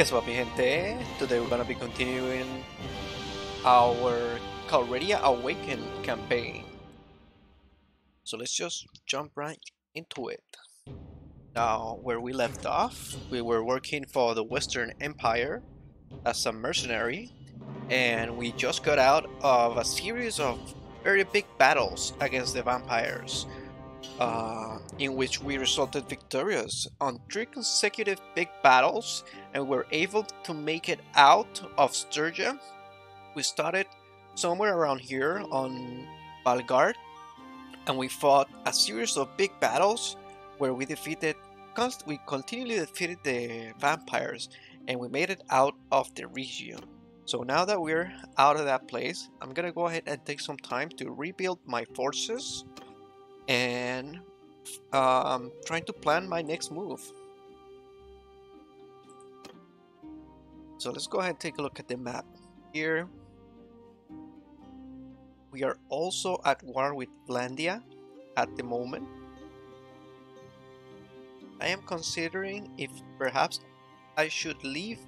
Guess what, mi gente? Today we're gonna be continuing our Calradia Awaken campaign. So let's just jump right into it. Now, where we left off, we were working for the Western Empire as a mercenary, and we just got out of a series of very big battles against the vampires, uh, in which we resulted victorious on three consecutive big battles and were able to make it out of Sturgia. We started somewhere around here on Balgard, and we fought a series of big battles where we defeated, we continually defeated the vampires, and we made it out of the region. So now that we're out of that place, I'm gonna go ahead and take some time to rebuild my forces and um, trying to plan my next move. So let's go ahead and take a look at the map. Here we are also at war with Vlandia at the moment. I am considering if perhaps I should leave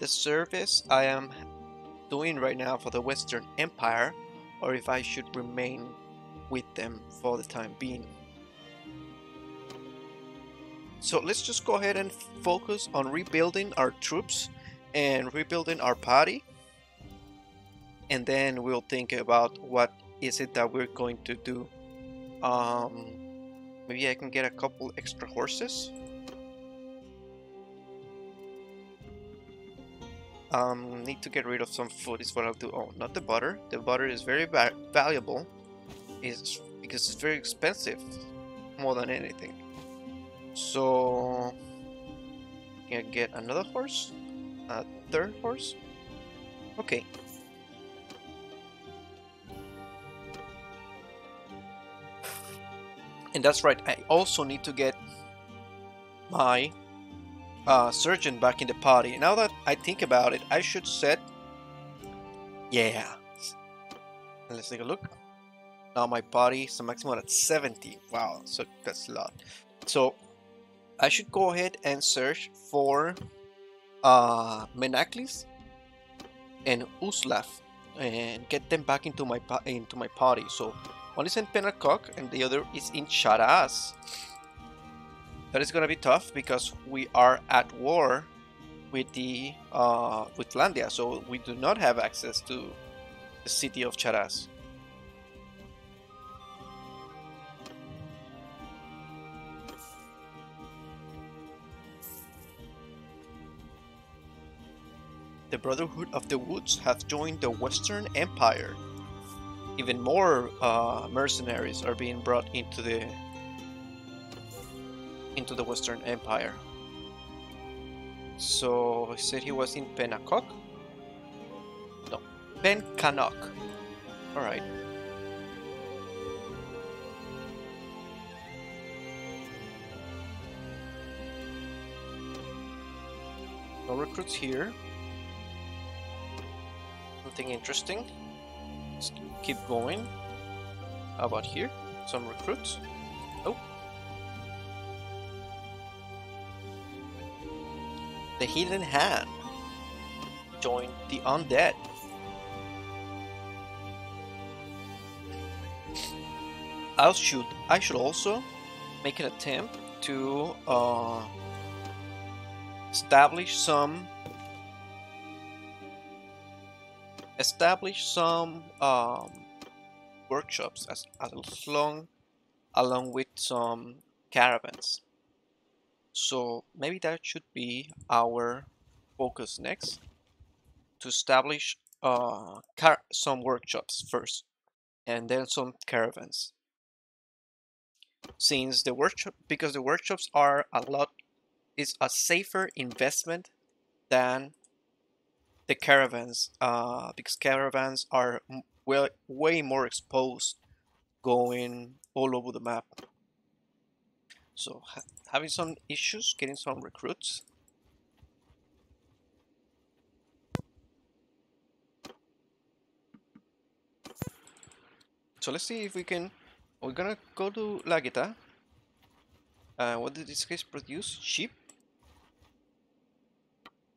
the service I am doing right now for the Western Empire or if I should remain with them for the time being. So let's just go ahead and focus on rebuilding our troops and rebuilding our party and then we'll think about what is it that we're going to do. Um, maybe I can get a couple extra horses. Um, need to get rid of some food is what I'll do. Oh, not the butter. The butter is very va valuable. Is because it's very expensive, more than anything. So, can I get another horse? A third horse? Okay. And that's right. I also need to get my uh, surgeon back in the party. Now that I think about it, I should set... Yeah. Let's take a look. Now my party is maximum at 70. Wow, so that's a lot. So I should go ahead and search for uh, Menaklis and Uslaf and get them back into my into my party. So one is in Pennacook and the other is in Charas. That is gonna be tough because we are at war with the uh, with Vlandia, so we do not have access to the city of Charas. The Brotherhood of the Woods have joined the Western Empire. Even more uh, mercenaries are being brought into the into the Western Empire. So he said he was in Pennacook. No, Pen Cannoc. All right. No recruits here. Nothing interesting. Let's keep going. How about here? Some recruits. Oh. The Hidden Hand. Join the Undead. I should I should also make an attempt to uh, establish some establish some um, workshops as, as long along with some caravans. So maybe that should be our focus next to establish uh, some workshops first and then some caravans. Since the workshop, because the workshops are a lot, is a safer investment than the caravans, uh, because caravans are well, way more exposed going all over the map. So ha having some issues getting some recruits. So let's see if we can. We're gonna go to Lageta. Uh, what did this case produce? Sheep.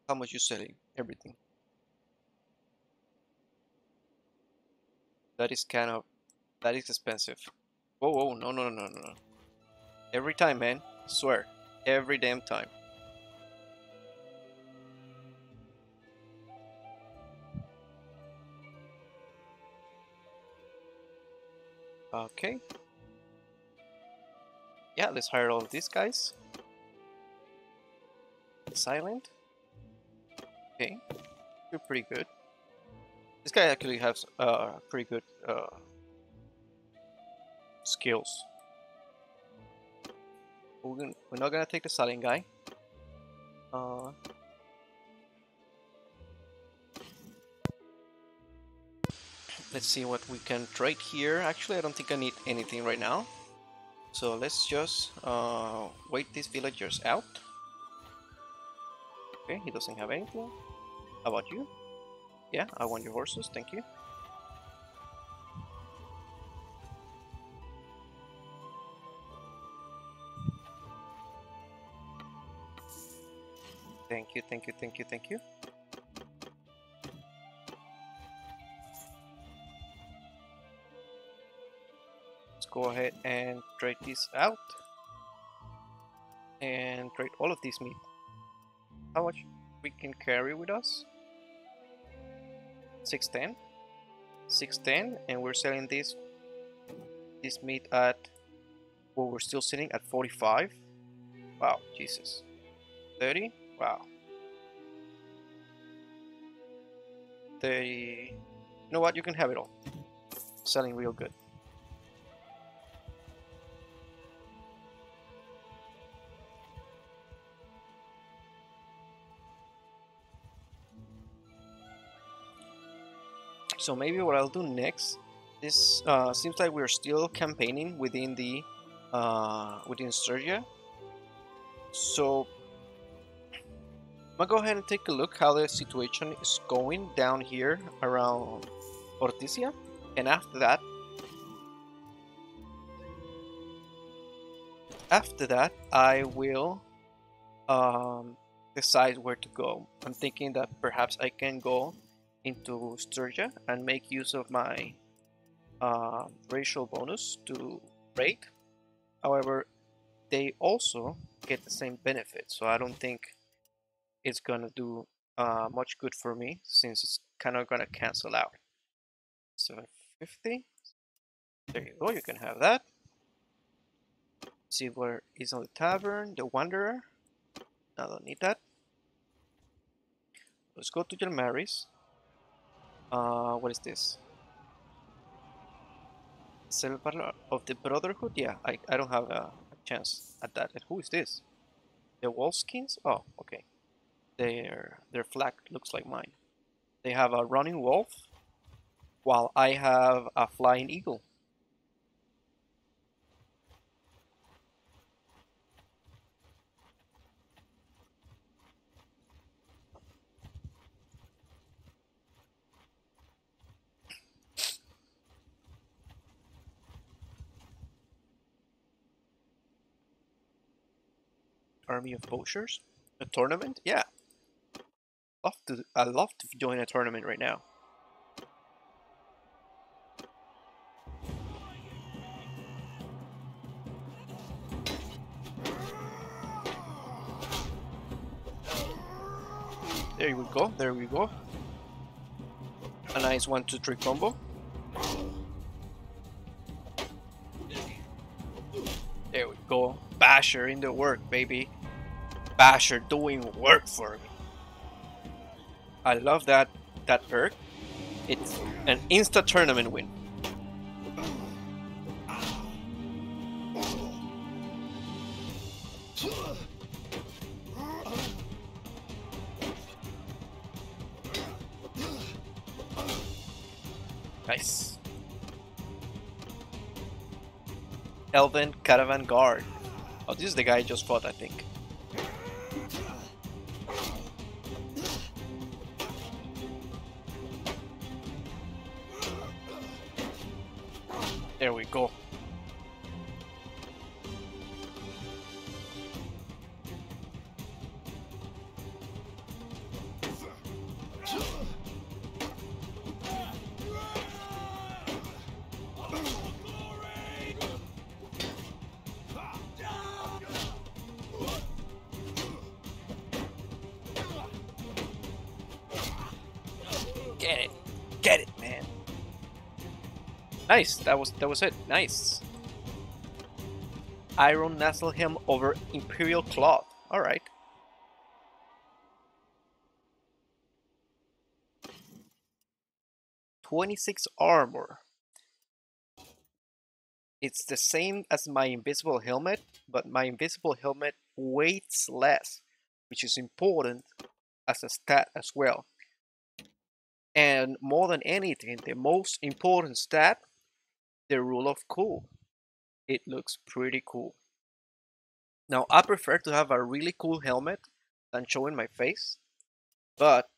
How much you selling? Everything. That is kind of that is expensive. Whoa, whoa, no, no, no, no, no. Every time, man. Swear. Every damn time. Okay. Yeah, let's hire all of these guys. Silent. Okay. You're pretty good. This guy actually has uh, pretty good uh, skills. We're, gonna, we're not gonna take the silent guy. Uh, let's see what we can trade here. Actually, I don't think I need anything right now. So let's just uh, wait these villagers out. Okay, he doesn't have anything. How about you? Yeah, I want your horses, thank you. Thank you, thank you, thank you, thank you. Let's go ahead and trade this out. And trade all of these meat. How much we can carry with us? 610 610 and we're selling this this meat at well we're still sitting at 45 wow jesus. 30 wow. 30 you know what? You can have it all. Selling real good So maybe what I'll do next, this uh, seems like we're still campaigning within the uh, within Sturgia. So I'm gonna go ahead and take a look how the situation is going down here around Ortysia, and after that, after that, I will um, decide where to go. I'm thinking that perhaps I can go into Sturgia and make use of my uh, racial bonus to raid. However, they also get the same benefit, so I don't think it's gonna do uh, much good for me since it's kind of gonna cancel out. 750. There you go, you can have that. See where is on the tavern, the wanderer. I don't need that. Let's go to Jalmarys. Uh, what is this? Silver of the Brotherhood? Yeah, I, I don't have a, a chance at that. And who is this? The Wolfskins? Oh, okay. Their their flag looks like mine. They have a running wolf, while I have a flying eagle. Army of Poachers? A tournament? Yeah. Love to, I love to join a tournament right now. There we go, there we go. A nice one, two, three combo. There we go. Basher in the work, baby. Basher doing work for me. I love that that perk. It's an insta tournament win. Nice. Elven Caravan Guard. Oh, this is the guy I just fought, I think. Nice. That was that was it. Nice. Iron Helm over Imperial Cloth. Alright. Twenty-six armor. It's the same as my invisible helmet, but my invisible helmet weighs less, which is important as a stat as well. And more than anything, the most important stat, the rule of cool. It looks pretty cool. Now, I prefer to have a really cool helmet than showing my face, but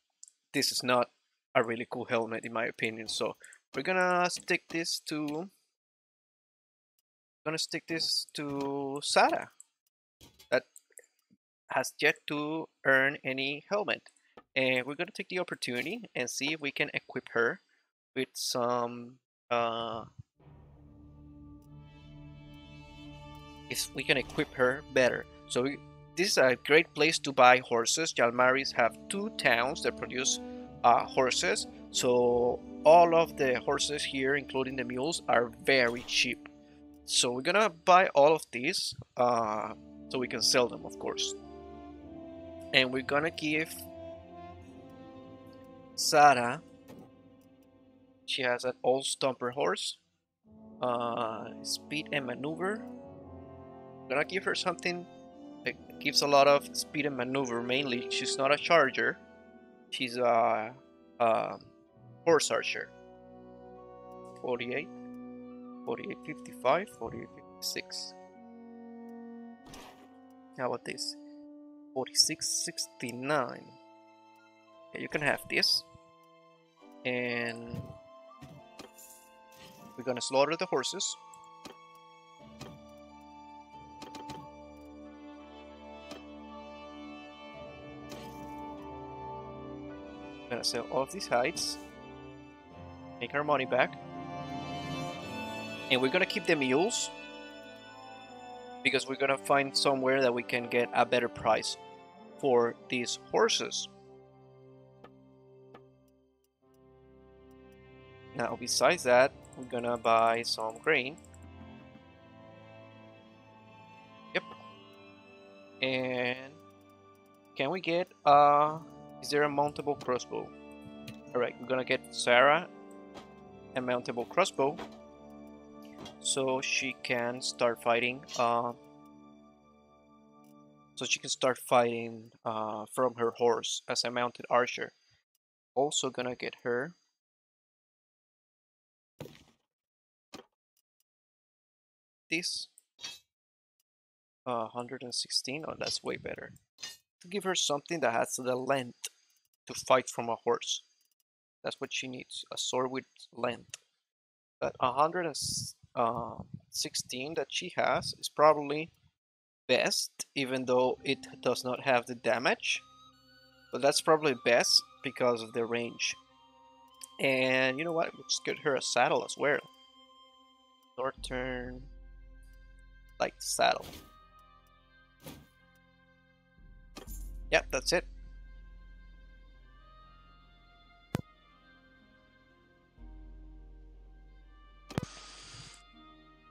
this is not a really cool helmet in my opinion. So we're gonna stick this to gonna stick this to Sara that has yet to earn any helmet and we're gonna take the opportunity and see if we can equip her with some uh, if we can equip her better. So this is a great place to buy horses. Jalmarys have two towns that produce uh, horses. So all of the horses here including the mules are very cheap. So we're gonna buy all of these uh, so we can sell them of course. And we're gonna give Sara she has an old stomper horse uh, speed and maneuver gonna give her something that gives a lot of speed and maneuver mainly she's not a charger she's a, a horse archer 48 48.55, 48.56. How about this? 46.69. Yeah, you can have this. And we're gonna slaughter the horses. Gonna sell all of these hides. Make our money back. And we're gonna keep the mules because we're gonna find somewhere that we can get a better price for these horses. Now besides that, we're gonna buy some grain. Yep. And can we get uh is there a mountable crossbow? Alright, we're gonna get Sarah a mountable crossbow so she can start fighting uh, so she can start fighting uh, from her horse as a mounted archer. Also gonna get her this uh, 116 oh that's way better to give her something that has the length to fight from a horse. That's what she needs a sword with length. But 100 uh, 16 that she has is probably best even though it does not have the damage. But that's probably best because of the range. And you know what? Let's get her a saddle as well. Short turn. Like saddle yep that's it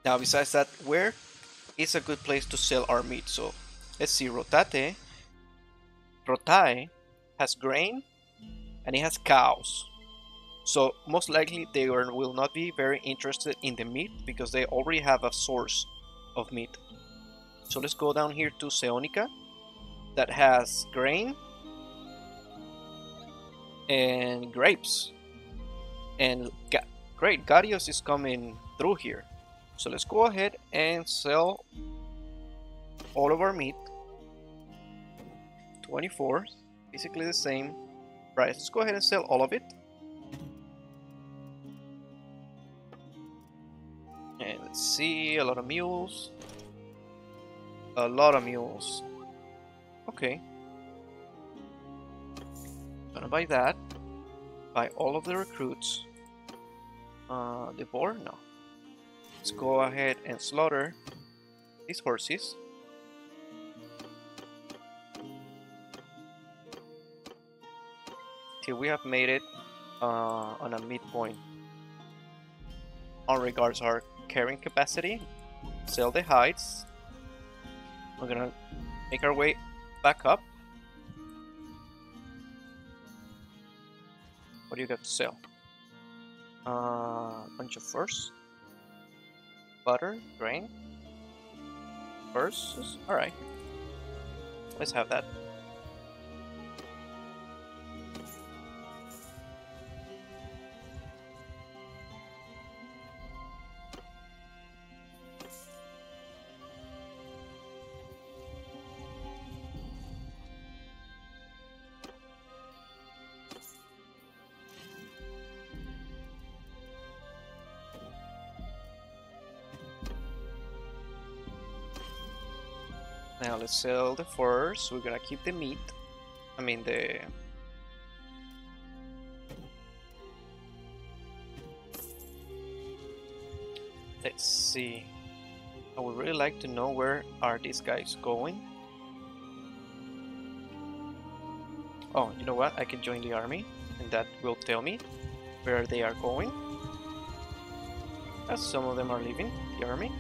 Now besides that, where is a good place to sell our meat? So let's see, Rotate, Rhotae has grain and it has cows. So most likely they are, will not be very interested in the meat because they already have a source of meat. So let's go down here to Seonica that has grain and grapes. And ga great, Garios is coming through here. So let's go ahead and sell all of our meat. 24, basically the same price. Let's go ahead and sell all of it. And let's see, a lot of mules. A lot of mules. Okay. Gonna buy that. Buy all of the recruits. Uh, the boar? No. Let's go ahead and slaughter these horses. Till we have made it uh, on a midpoint. On regards our carrying capacity, sell the hides. We're gonna make our way back up. What do you got to sell? Uh, bunch of furs, butter, grain, furs. All right, let's have that. Let's sell the furs. We're gonna keep the meat. I mean the. Let's see. I would really like to know where are these guys going. Oh, you know what? I can join the army, and that will tell me where they are going. As some of them are leaving the army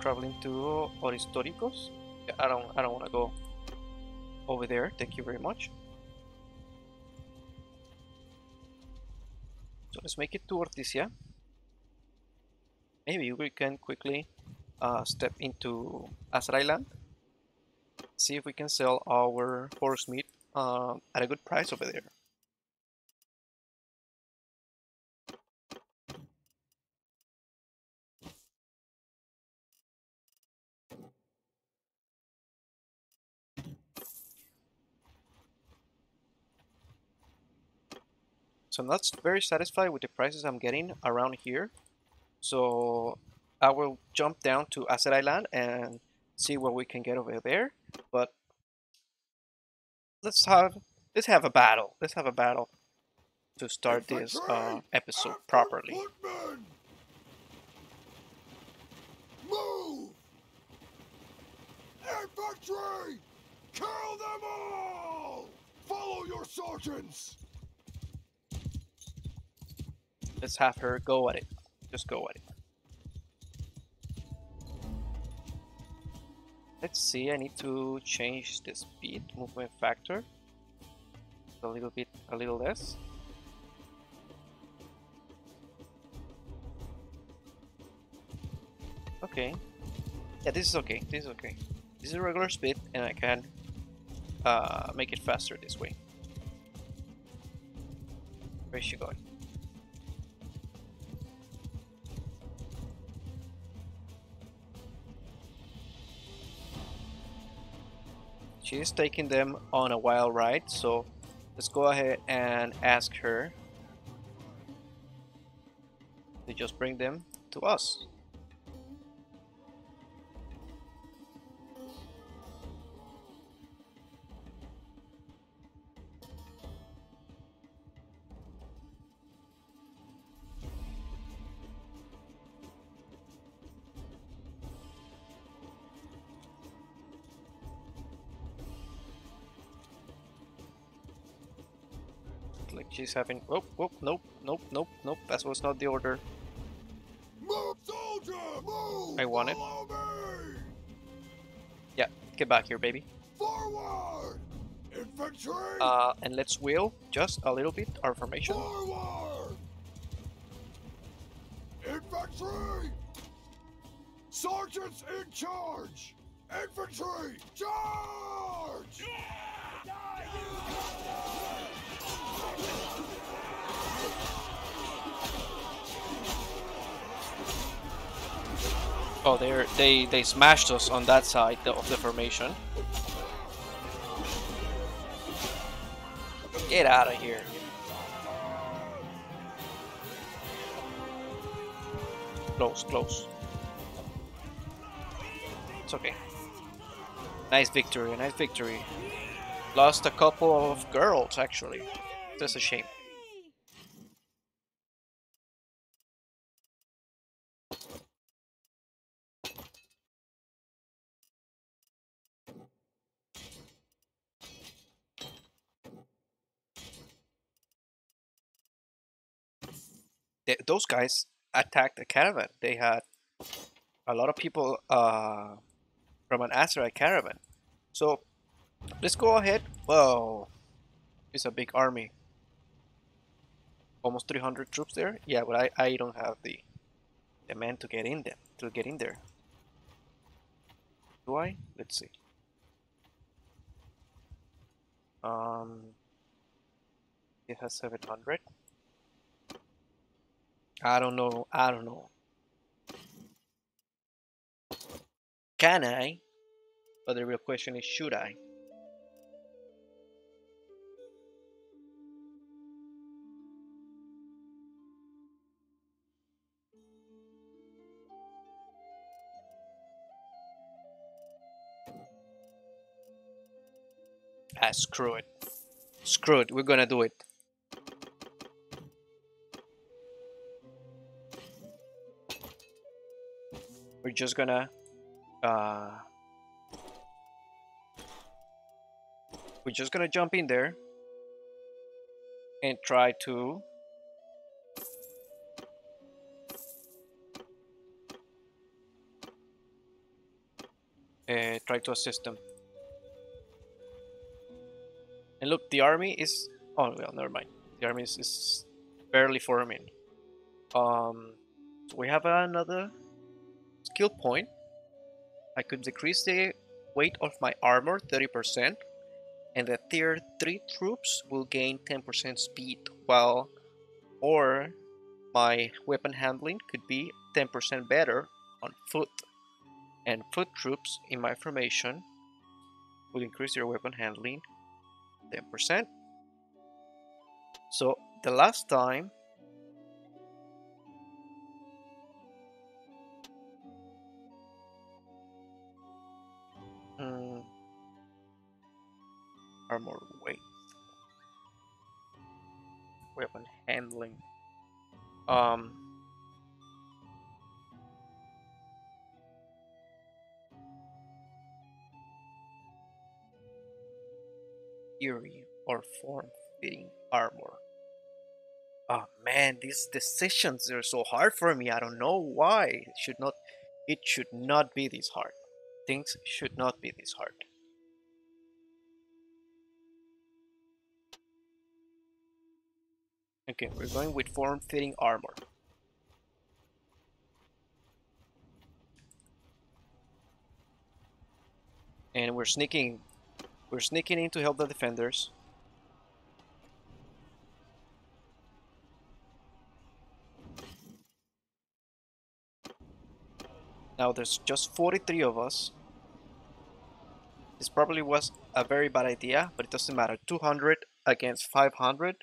traveling to Oristoricos. I don't I don't want to go over there. Thank you very much. So let's make it to Ortysia. Maybe we can quickly uh, step into Azar Island. See if we can sell our horse meat uh, at a good price over there. So I'm not very satisfied with the prices I'm getting around here. So I will jump down to Asset Island and see what we can get over there. But let's have let's have a battle. Let's have a battle to start this uh, episode properly. Move! Infantry! Kill them all! Follow your sergeants! Let's have her go at it. Just go at it. Let's see, I need to change the speed movement factor a little bit, a little less. Okay. Yeah, this is okay. This is okay. This is a regular speed, and I can uh, make it faster this way. Where's she going? She is taking them on a wild ride, so let's go ahead and ask her to just bring them to us. Like she's having. Oh, oh, nope, nope, nope, nope. That was not the order. Move, soldier! Move! I want it. Follow me! Yeah, get back here, baby. Forward! Infantry! Uh, and let's wheel just a little bit our formation. Forward! Infantry! Sergeants in charge! Infantry! Charge! Oh, they they they smashed us on that side of the formation. Get out of here. Close, close. It's okay. Nice victory, nice victory. Lost a couple of girls, actually. That's a shame. Th those guys attacked a caravan. They had a lot of people uh, from an Azerite caravan. So let's go ahead. Whoa, it's a big army. Almost 300 troops there. Yeah, but I, I don't have the the men to get in there to get in there. Do I? Let's see. Um, it has 700. I don't know. I don't know. Can I? But the real question is, should I? Ah, screw it. Screw it. We're gonna do it. Just gonna uh, we're just gonna jump in there and try to uh, try to assist them. And look, the army is oh well, never mind. The army is, is barely forming. Um, so we have another skill point. I could decrease the weight of my armor 30% and the tier 3 troops will gain 10% speed while or my weapon handling could be 10% better on foot and foot troops in my formation will increase your weapon handling 10%. So the last time Armor weight. Weapon handling. Um. Eerie or form-fitting armor. Oh man, these decisions are so hard for me. I don't know why. It should not. It should not be this hard. Things should not be this hard. Okay, we're going with form-fitting armor. And we're sneaking we're sneaking in to help the defenders. Now there's just 43 of us. This probably was a very bad idea, but it doesn't matter. 200 against 500.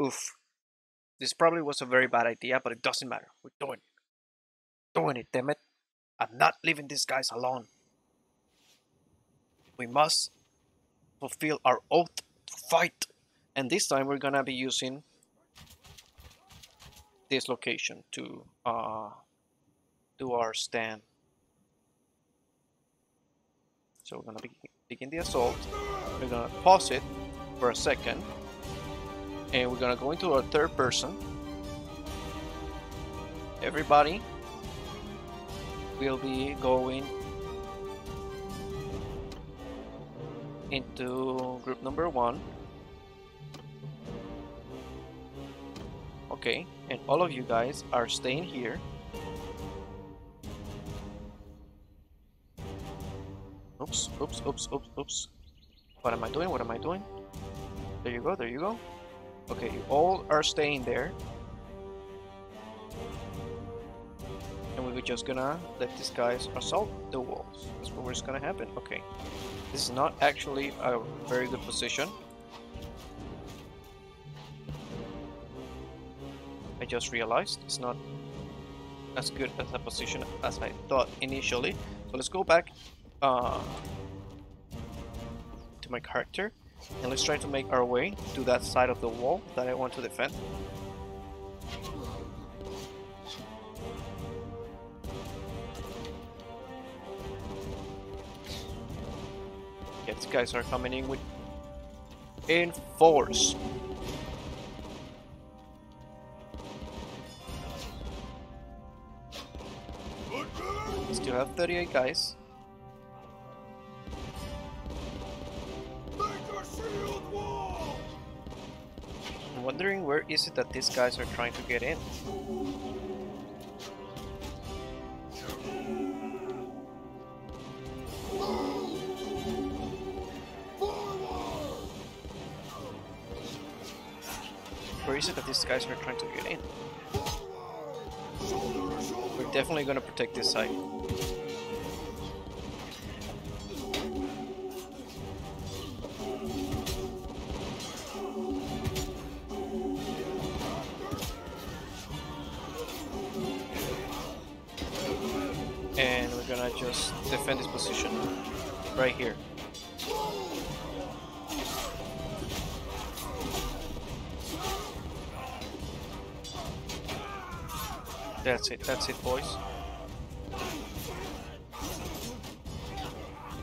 Oof. This probably was a very bad idea, but it doesn't matter. We're doing it. Doing it, damn it. I'm not leaving these guys alone. We must fulfill our oath to fight. And this time we're gonna be using this location to uh, do our stand. So we're gonna be, begin the assault. We're gonna pause it for a second. And we're gonna go into our third person. Everybody will be going into group number one. Okay, and all of you guys are staying here. Oops, oops, oops, oops, oops. What am I doing? What am I doing? There you go, there you go. Okay, you all are staying there. And we're just gonna let these guys assault the walls. That's what what's gonna happen. Okay. This is not actually a very good position. I just realized it's not as good as a position as I thought initially. So let's go back uh, to my character and let's try to make our way to that side of the wall that I want to defend. Yeah, these guys are coming in with... In force! Still have 38 guys. I'm wondering where is it that these guys are trying to get in? Where is it that these guys are trying to get in? We're definitely gonna protect this side. Defend this position right here. That's it, that's it, boys.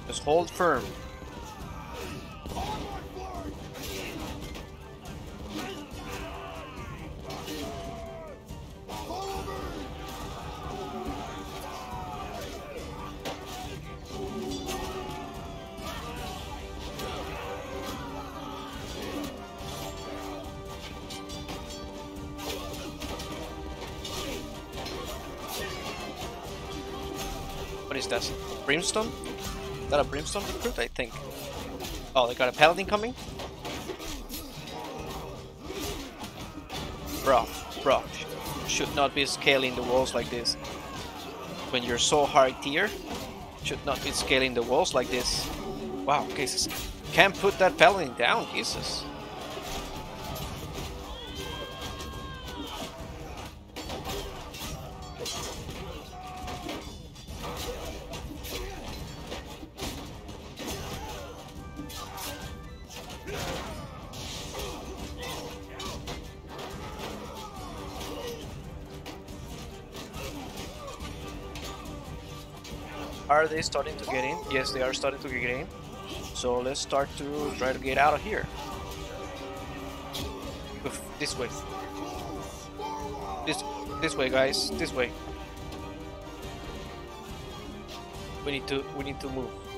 Just hold firm. That a Brimstone recruit? I think. Oh, they got a Paladin coming? Bro, bro. Should not be scaling the walls like this. When you're so high tier, should not be scaling the walls like this. Wow, Jesus. Can't put that Paladin down, Jesus. Are they starting to get in? Yes, they are starting to get in. So let's start to try to get out of here. Oof, This way. This this way, guys. This way. We need to we need to move.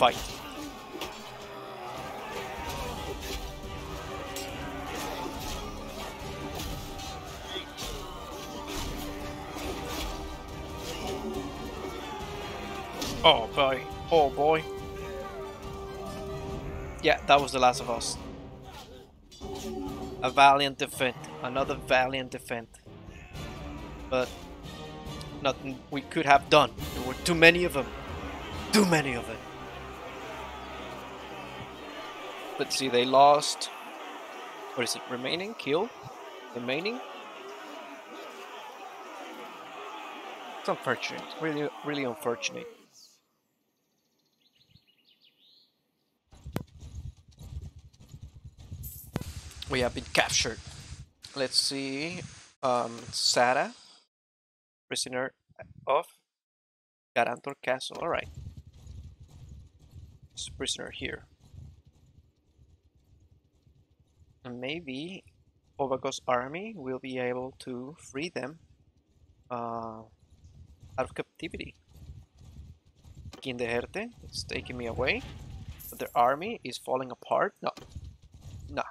Fight. Oh boy. Oh boy. Yeah, that was the last of us. A valiant defend. Another valiant defend. But nothing we could have done. There were too many of them. Too many of them. Let's see, they lost. What is it? Remaining? Kill? Remaining? It's unfortunate. Really, really unfortunate. We have been captured. Let's see. Um, Sara, prisoner of Garontor Castle. All right. It's prisoner here. And maybe Ovagos army will be able to free them uh, out of captivity. Kindeherte is taking me away, but their army is falling apart. No, no.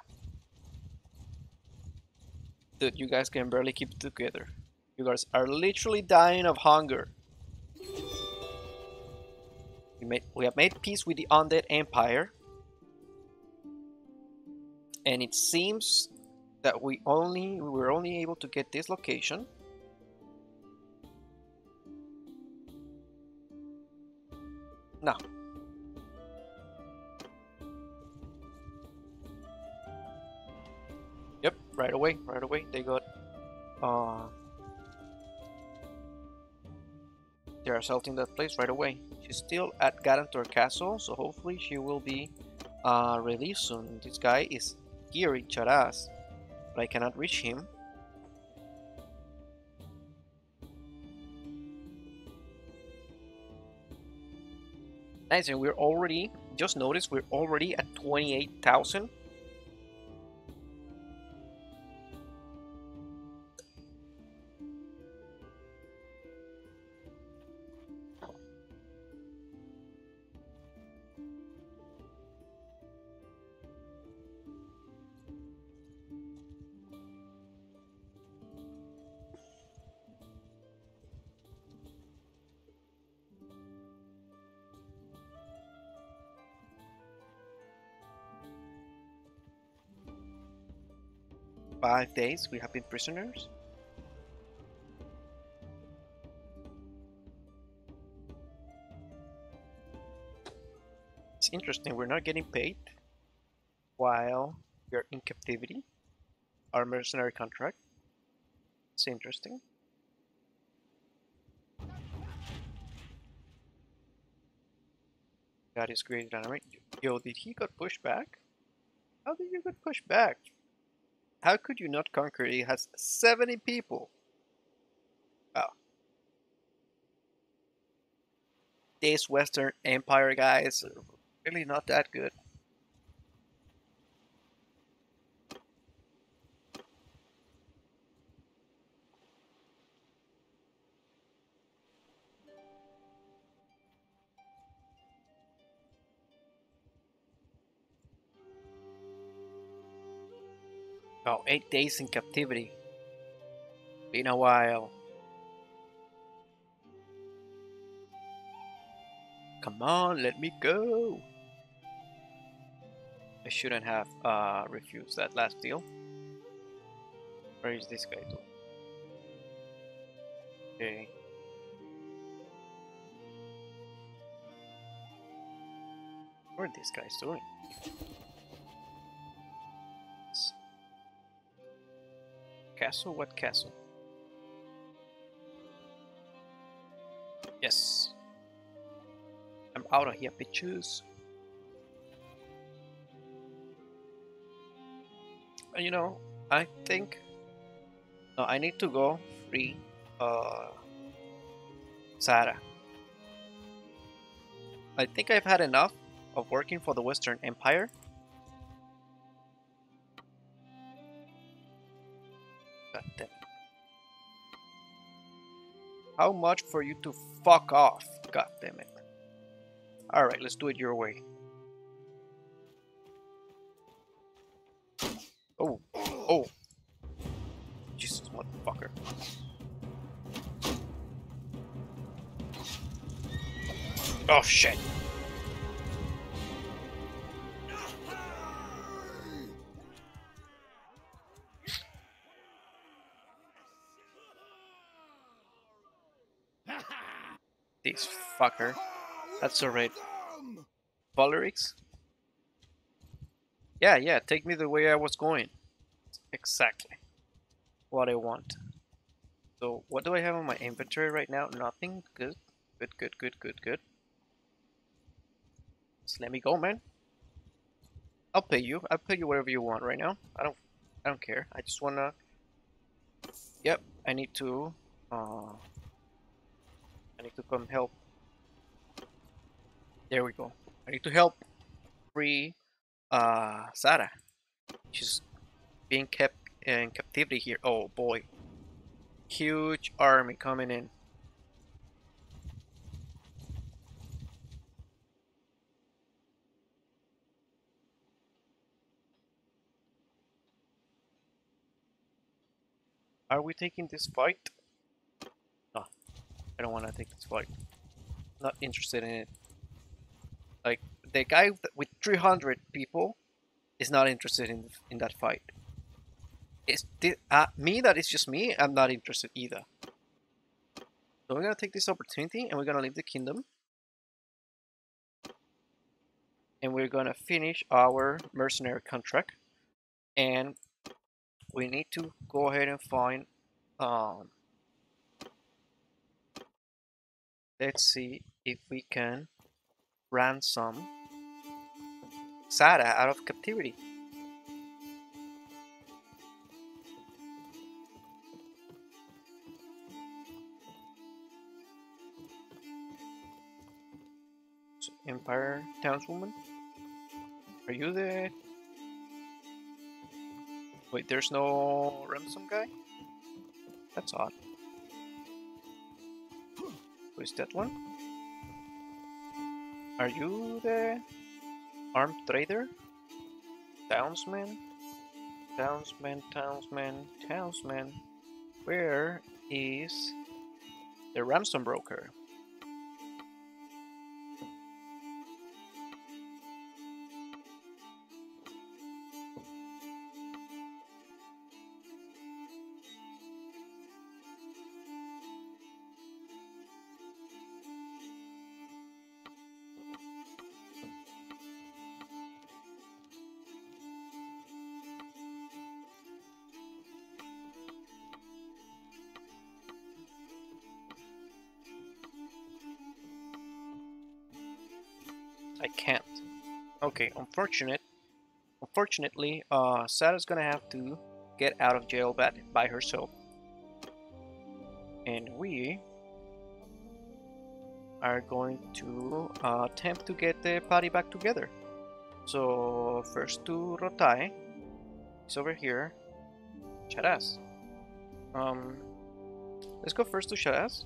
Dude, you guys can barely keep it together. You guys are literally dying of hunger. We made we have made peace with the undead empire. And it seems that we only we were only able to get this location. No. Yep, right away, right away. They got uh they are assaulting that place right away. She's still at Garontor Castle, so hopefully she will be uh, released soon. This guy is Giri Charas, but I cannot reach him. Nice, and we're already, just notice we're already at 28,000. Five days we have been prisoners. It's interesting, we're not getting paid while we're in captivity. Our mercenary contract. It's interesting. That is great dynamic. Yo, did he got pushed back? How did you get pushed back? How could you not conquer? It has 70 people. Oh. This Western Empire guys are really not that good. Eight days in captivity. Been a while. Come on, let me go. I shouldn't have uh, refused that last deal. Where is this guy doing? Okay. What are these guys doing? Castle? What castle? Yes. I'm out of here, bitches. You know, I think no, I need to go free uh Sarah. I think I've had enough of working for the Western Empire. How much for you to fuck off? God damn it. Alright, let's do it your way. Oh, oh. Jesus, motherfucker. Oh shit. Fucker. That's alright. Polarix? Yeah, yeah, take me the way I was going. Exactly. What I want. So, what do I have on my inventory right now? Nothing. Good. Good, good, good, good, good. Just let me go, man. I'll pay you. I'll pay you whatever you want right now. I don't I don't care. I just wanna Yep, I need to uh I need to come help. There we go. I need to help free uh Sarah. She's being kept in captivity here. Oh boy. Huge army coming in. Are we taking this fight? No, I don't want to take this fight. Not interested in it. Like the guy with 300 people is not interested in in that fight. It's uh, me that is just me. I'm not interested either. So we're gonna take this opportunity and we're gonna leave the kingdom. And we're gonna finish our mercenary contract. And we need to go ahead and find um let's see if we can ransom Sarah out of captivity. Empire townswoman. Are you the... Wait, there's no ransom guy? That's odd. Who is that one? Are you the armed trader? Townsman? Townsman, townsman, townsman. Where is the ransom broker? Okay, unfortunate. Unfortunately, uh, Sarah's gonna have to get out of jail by, by herself. And we are going to uh, attempt to get the party back together. So, first to Rhotae. He's over here. Charas. Um, let's go first to Charas.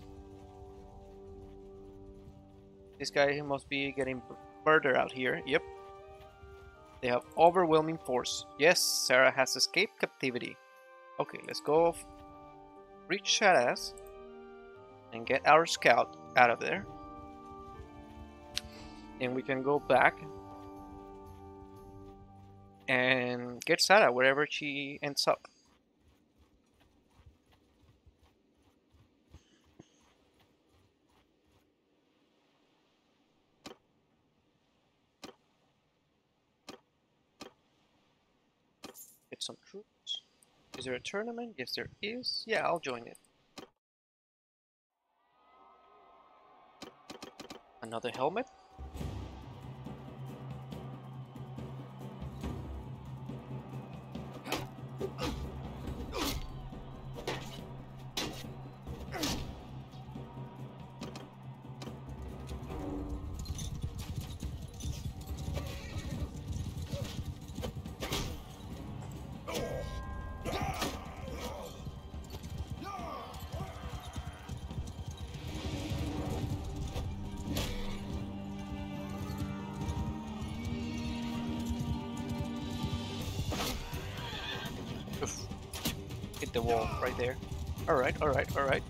This guy he must be getting further out here. Yep. They have overwhelming force. Yes, Sarah has escaped captivity. Okay, let's go reach Charas and get our scout out of there. And we can go back and get Sarah wherever she ends up. Troops. Is there a tournament? Yes, there is. Yeah, I'll join it. Another helmet? Alright, alright, alright.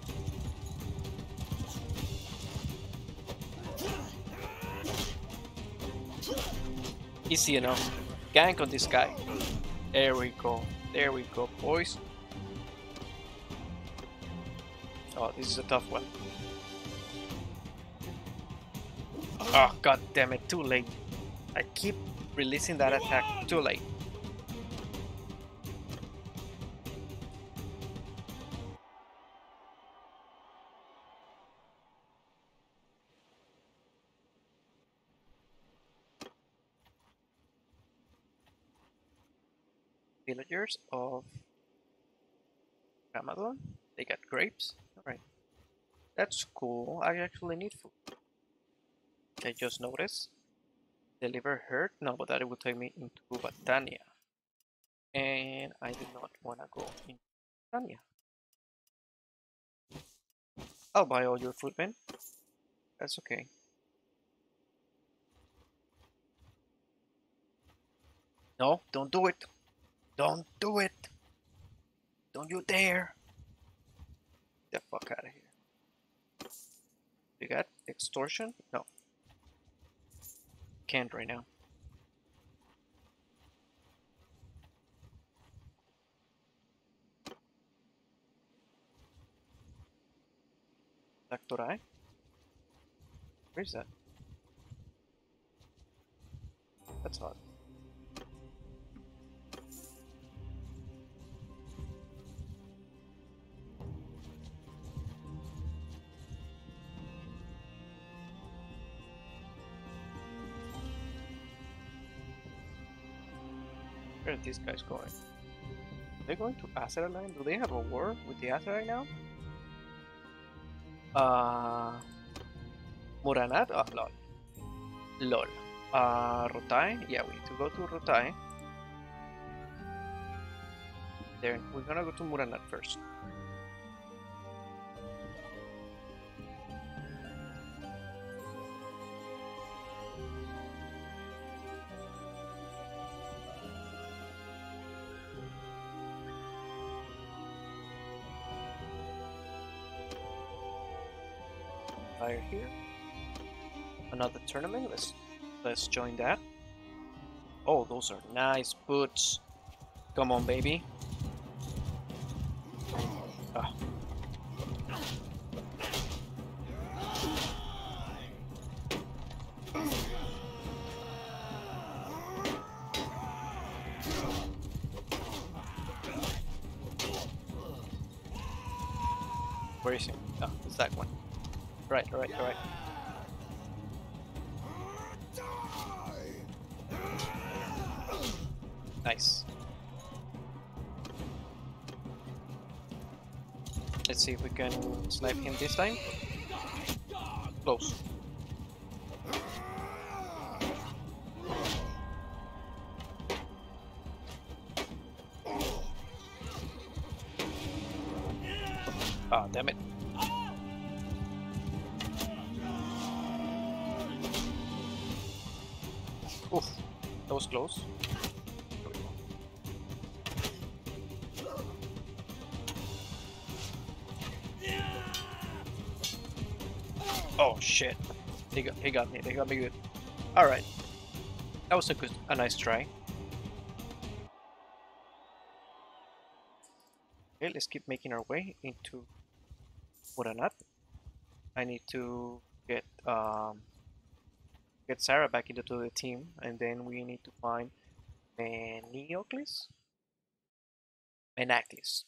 Easy enough. Gank on this guy. There we go. There we go, boys. Oh, this is a tough one. Oh, god damn it, too late. I keep releasing that attack too late. Grapes. Alright. That's cool. I actually need food. I just noticed. Deliver herd? No, but that would take me into Battania. And I do not want to go into Battania. I'll buy all your food, man. That's okay. No, don't do it. Don't do it. Don't you dare. The fuck out of here. You got extortion? No. Can't right now. Doctor Where is that? That's odd. Are these guys going? Are they going to Azeraline? Do they have a war with the Aserai now? Uh, Marunath? Oh, lol. Lol. Uh, Rhotae? Yeah, we need to go to Rhotae. Then we're gonna go to Marunath first. Tournament. Let's let's join that. Oh, those are nice boots. Come on, baby. Ah. Where is he? Ah, it's that one. Right, right, right. Snipe him this time. Close. He got me. They got me good. Alright. That was a good a nice try. Okay, let's keep making our way into Marunath. I need to get um get Sarah back into the team and then we need to find Maniocles? Menacles.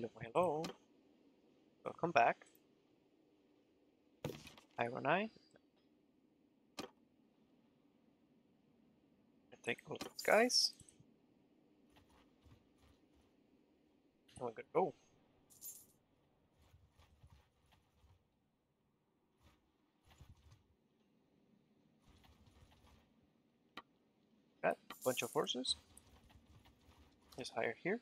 Hello, hello. Welcome back. Iron Eye. Take all these guys. And we're gonna go. Oh. Got a bunch of horses. Let's hire here.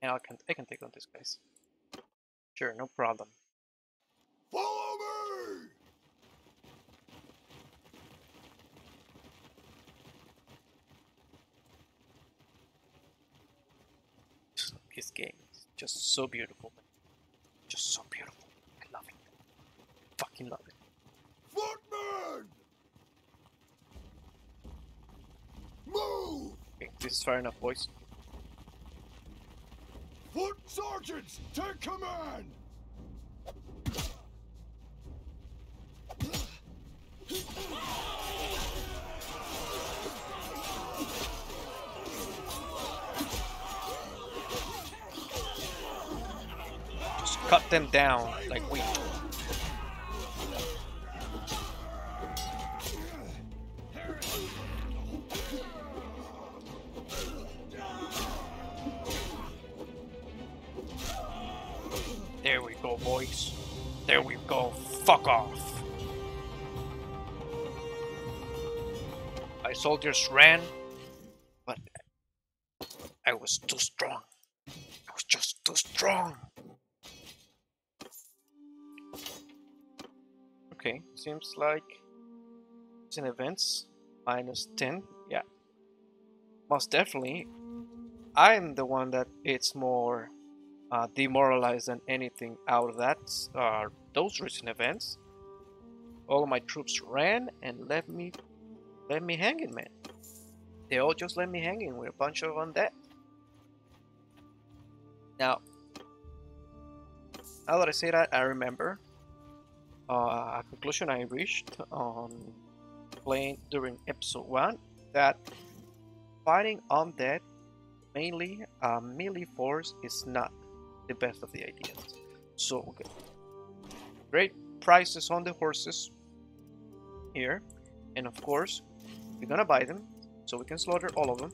And I can I can take on these guys. Sure, no problem. Follow me! This game is just so beautiful. Just so beautiful. I love it. Fucking love it. Footman! Move! Okay, this is fair enough, boys. Foot sergeants, take command! Just cut them down soldiers ran, but I was too strong. I was just too strong. Okay, seems like it's in events minus 10. Yeah, most definitely. I'm the one that it's more uh, demoralized than anything out of that. Uh, those recent events. All my troops ran and left me, left me hanging, man. They all just let me hanging with a bunch of undead. Now, now that I say that, I remember uh, a conclusion I reached on playing during episode 1 that fighting undead, mainly a melee force, is not the best of the ideas. So, okay. Great prices on the horses here. And of course, we're gonna buy them so we can slaughter all of them.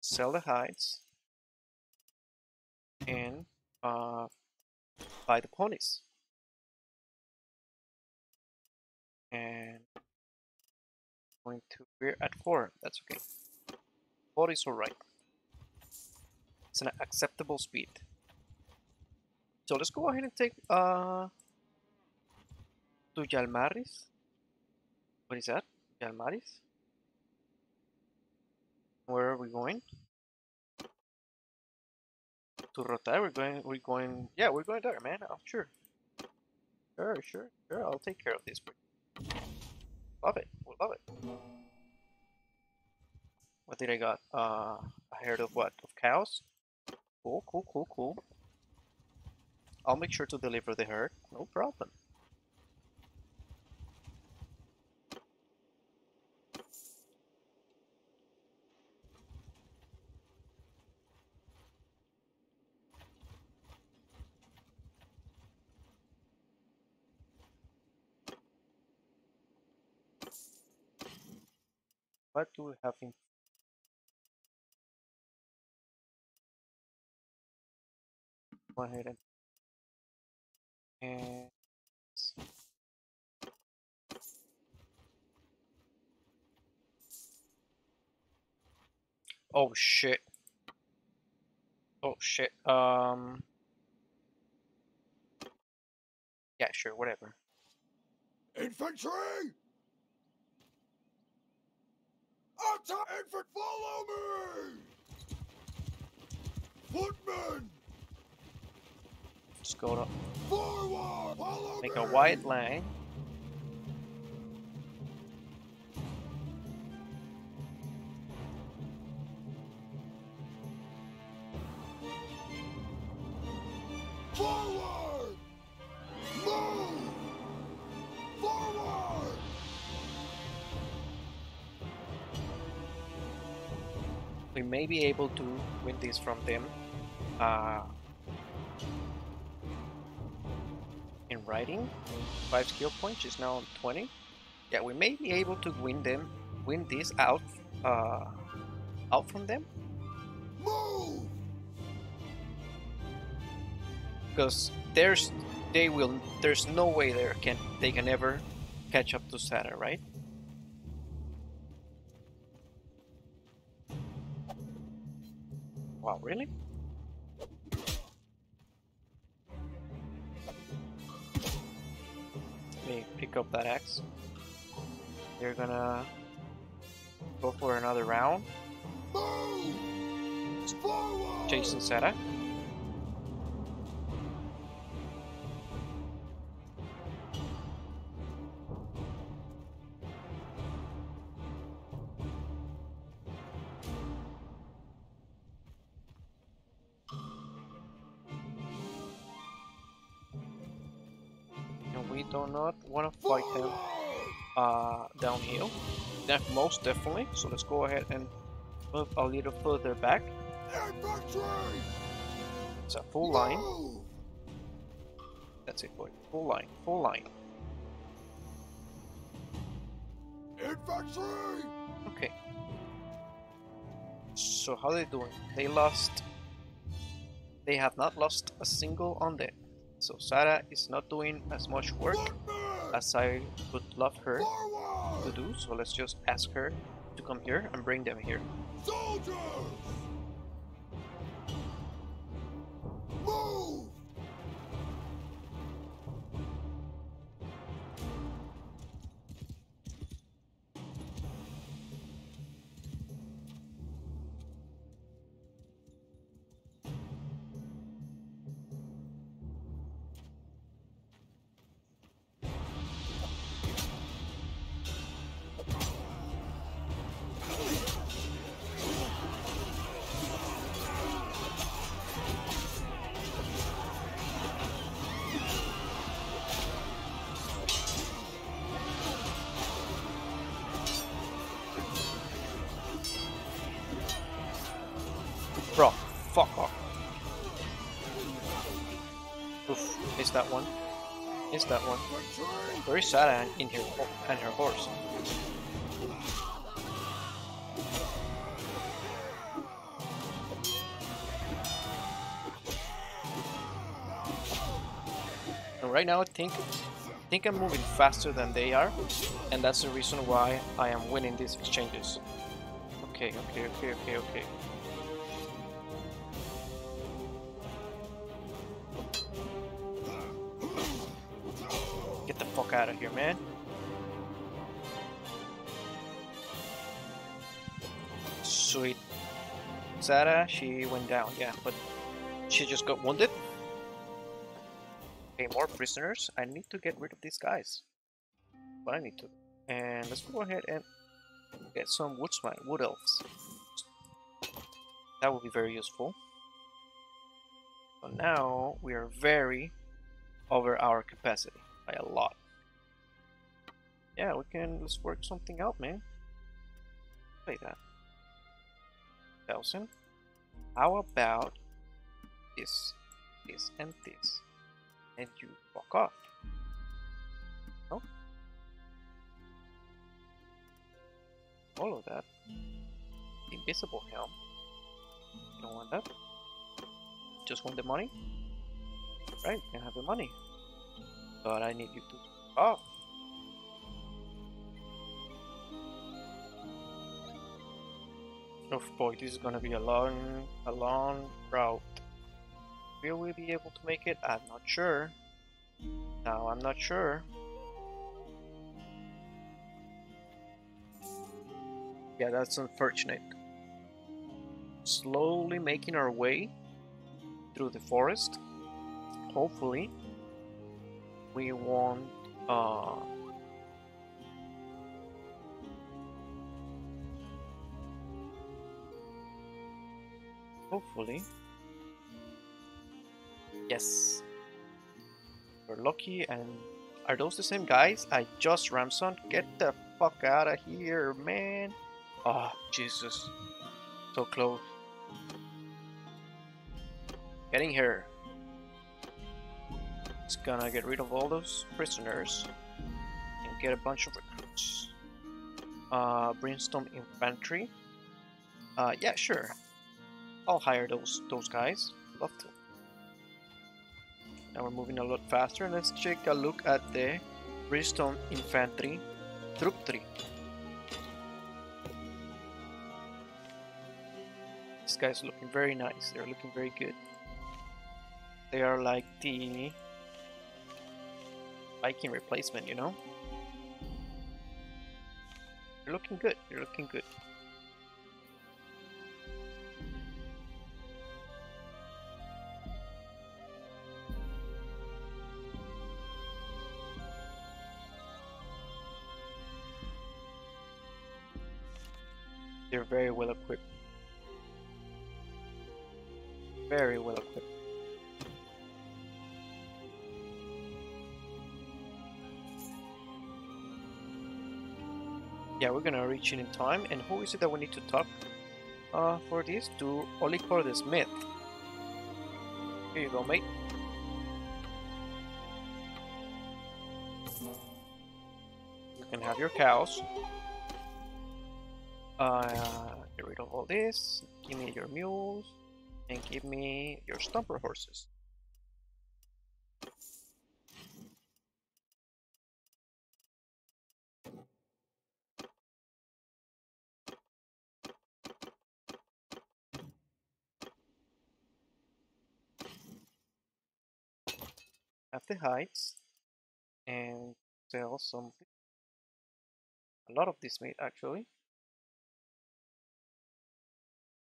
Sell the hides and uh, buy the ponies. And going to we're at four. That's okay. Four is alright. It's an acceptable speed. So let's go ahead and take uh to Jalmarys. What is that? Jalmarys? Where are we going? To Rotar, we're going we're going yeah, we're going there, man. Oh sure. Sure, sure, sure, I'll take care of this for. Love it. Love it. What did I got? Uh a herd of what? Of cows? Cool, cool, cool, cool. I'll make sure to deliver the herd. No problem. What do we have in ahead and and oh shit oh shit um yeah sure whatever Infantry! Attack! Infant, follow me! Footmen! just go to Forward! Follow make me! a wide line Forward! Move! We may be able to win this from them uh, in writing five skill points is now on 20 yeah we may be able to win them win this out uh, out from them Move! because there's they will there's no way they can they can ever catch up to Sata right really Let me pick up that axe they're gonna go for another round Move! Forward! Jason Sata most definitely. So let's go ahead and move a little further back. Infantry! It's a full line. Move! That's it, boy. Full line. Full line. Infantry! Okay. So how they doing? They lost. They have not lost a single on them. So Sarah is not doing as much work as I would love her to do. So let's just ask her to come here and bring them here. Soldiers! That one. Very sad in her and her horse. And right now I think I think I'm moving faster than they are and that's the reason why I am winning these exchanges. Okay, okay, okay, okay, okay. Here, man. Sweet. Sarah, she went down, yeah, but she just got wounded. Okay, more prisoners. I need to get rid of these guys. What I need to. And let's go ahead and get some woodsman, wood elves. That will be very useful. So now we are very over our capacity by a lot. Yeah, we can let's work something out, man. Play that. Thousand. How about this, this, and this? And you fuck off. No? All of that. Invisible helm. You don't want that? Just want the money? Right, you can have the money. But I need you to off. Oh boy, this is gonna be a long, a long route. Will we be able to make it? I'm not sure. Now I'm not sure. Yeah, that's unfortunate. Slowly making our way through the forest. Hopefully, we won't. Uh, hopefully, yes. We're lucky, and are those the same guys? I just Ramson. Get the fuck out of here, man. Oh, Jesus. So close. Getting here. It's gonna get rid of all those prisoners and get a bunch of recruits. Uh, Brimstone Infantry. Uh, yeah, sure. I'll hire those those guys. Love to. Now we're moving a lot faster. Let's take a look at the Brimstone Infantry Troop 3. These guys are looking very nice. They're looking very good. They are like the Viking replacement, you know? You're looking good. You're looking good. We're gonna reach it in time. And who is it that we need to talk uh, for this? To Olikor the Smith. Here you go, mate. You can have your cows. Uh, get rid of all this. Give me your mules. And give me your stumper horses. The heights and sell some a lot of this meat actually.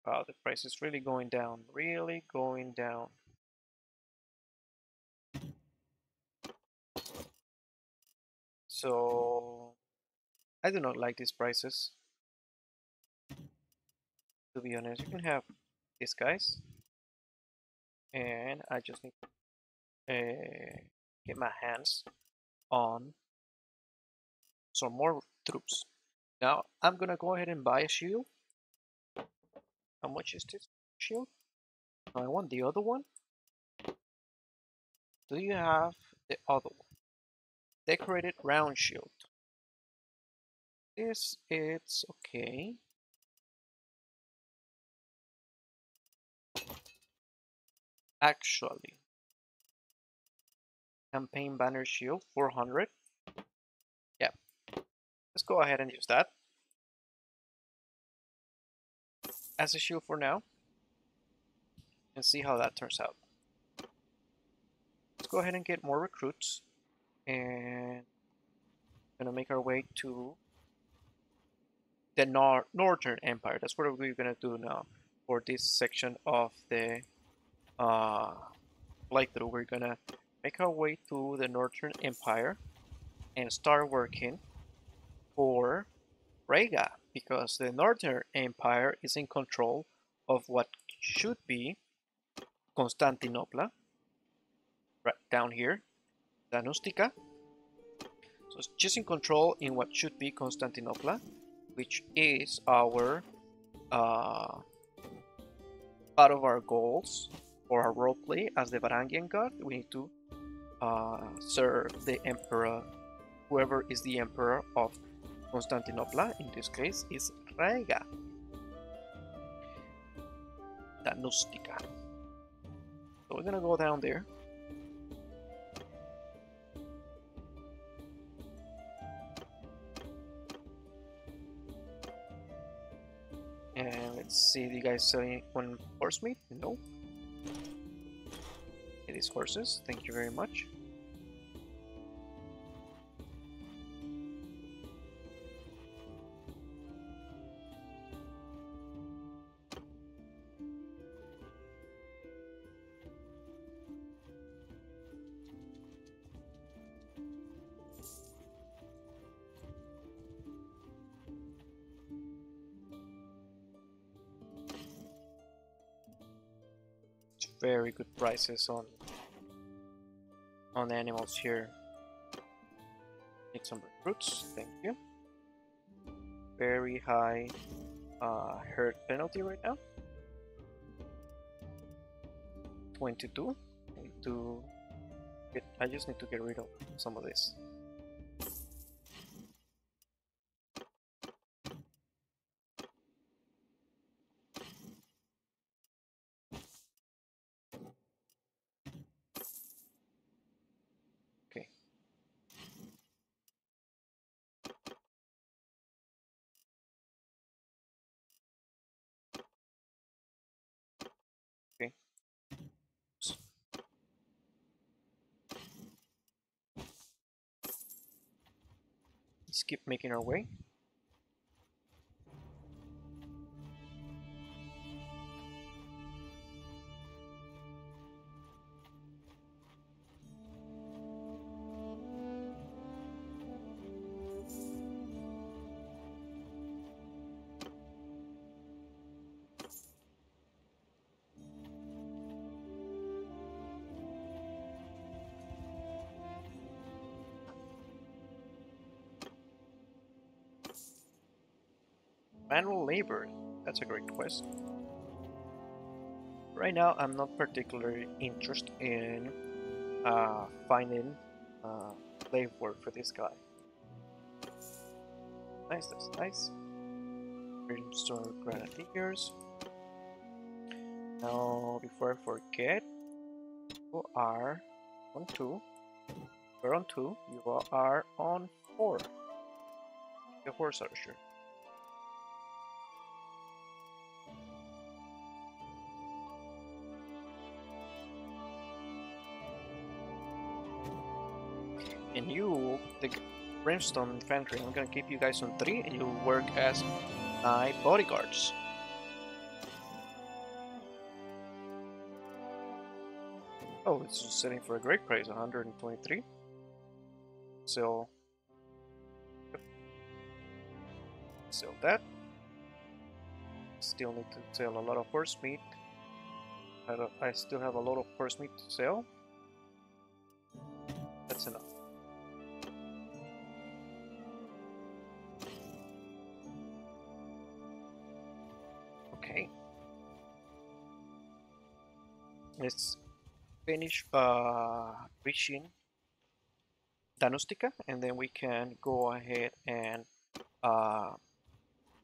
Wow the price is really going down really going down. So I do not like these prices. To be honest you can have these guys and I just need uh, get my hands on some more troops. Now I'm gonna go ahead and buy a shield. How much is this? shield. I want the other one. Do you have the other one? Decorated round shield. This it's okay. Actually, campaign banner shield 400. Yeah, let's go ahead and use that as a shield for now and see how that turns out. Let's go ahead and get more recruits and gonna make our way to the nor Northern Empire. That's what we're gonna do now for this section of the uh, playthrough. We're gonna make our way to the Northern Empire and start working for Rhagaea because the Northern Empire is in control of what should be Constantinople, right down here, Danustica. So it's just in control in what should be Constantinople, which is our uh, part of our goals for our roleplay as the Varangian god. We need to uh, serve the emperor, whoever is the emperor of Constantinople, in this case, is Rhagaea. Danustica. So we're gonna go down there. And let's see, do you guys selling one horse meat? No. Is horses, thank you very much. very good prices on on animals here. Need some recruits, thank you. Very high uh, herd penalty right now. 22. I to get, I just need to get rid of some of this. Let's keep making our way. Manual labor. That's a great quest. Right now, I'm not particularly interested in uh, finding uh, slave work for this guy. Nice, that's nice. Brimstone Grenadiers. Now, before I forget, you are on 2. You're on 2. You are on 4. The horse archer. Brimstone Infantry, I'm gonna keep you guys on 3 and you work as my bodyguards. Oh, it's just setting for a great price, 123. So, sell that. Still need to sell a lot of horse meat. I, I still have a lot of horse meat to sell. Let's finish uh, reaching Danustica, and then we can go ahead and uh,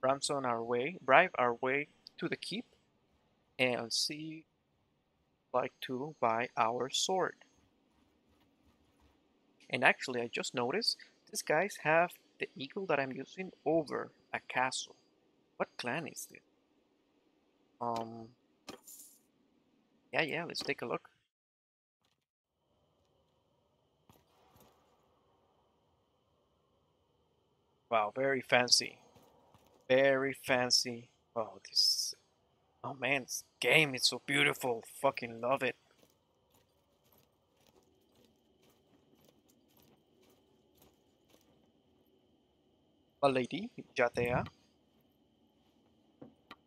ransom our way, bribe our way to the keep, and see like to buy our sword. And actually, I just noticed these guys have the eagle that I'm using over a castle. What clan is this? Um. Yeah, yeah. Let's take a look. Wow, very fancy. Very fancy. Oh, this. Oh man, this game is so beautiful. Fucking love it. A lady, Jatea.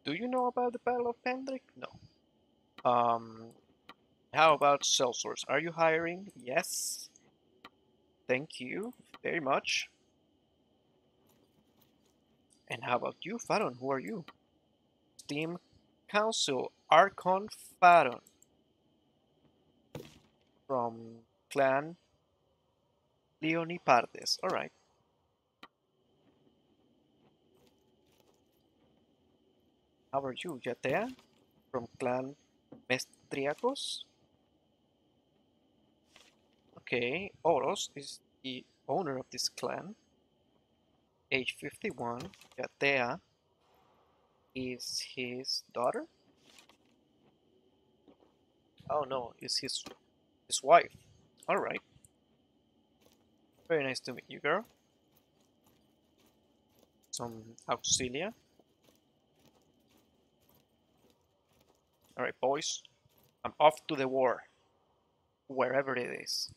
Do you know about the Battle of Pendraic? No. Um, how about Sellswords? Are you hiring? Yes. Thank you very much. And how about you, Faron? Who are you? Steam Council, Archon Faron. From Clan Leonipardes. Alright. How are you, Jatea? From Clan Mestriacos? Okay, Oros is the owner of this clan. Age 51. Jatea is his daughter? Oh no, is his his wife. Alright. Very nice to meet you, girl. Some auxilia. Alright, boys. I'm off to the war. Wherever it is.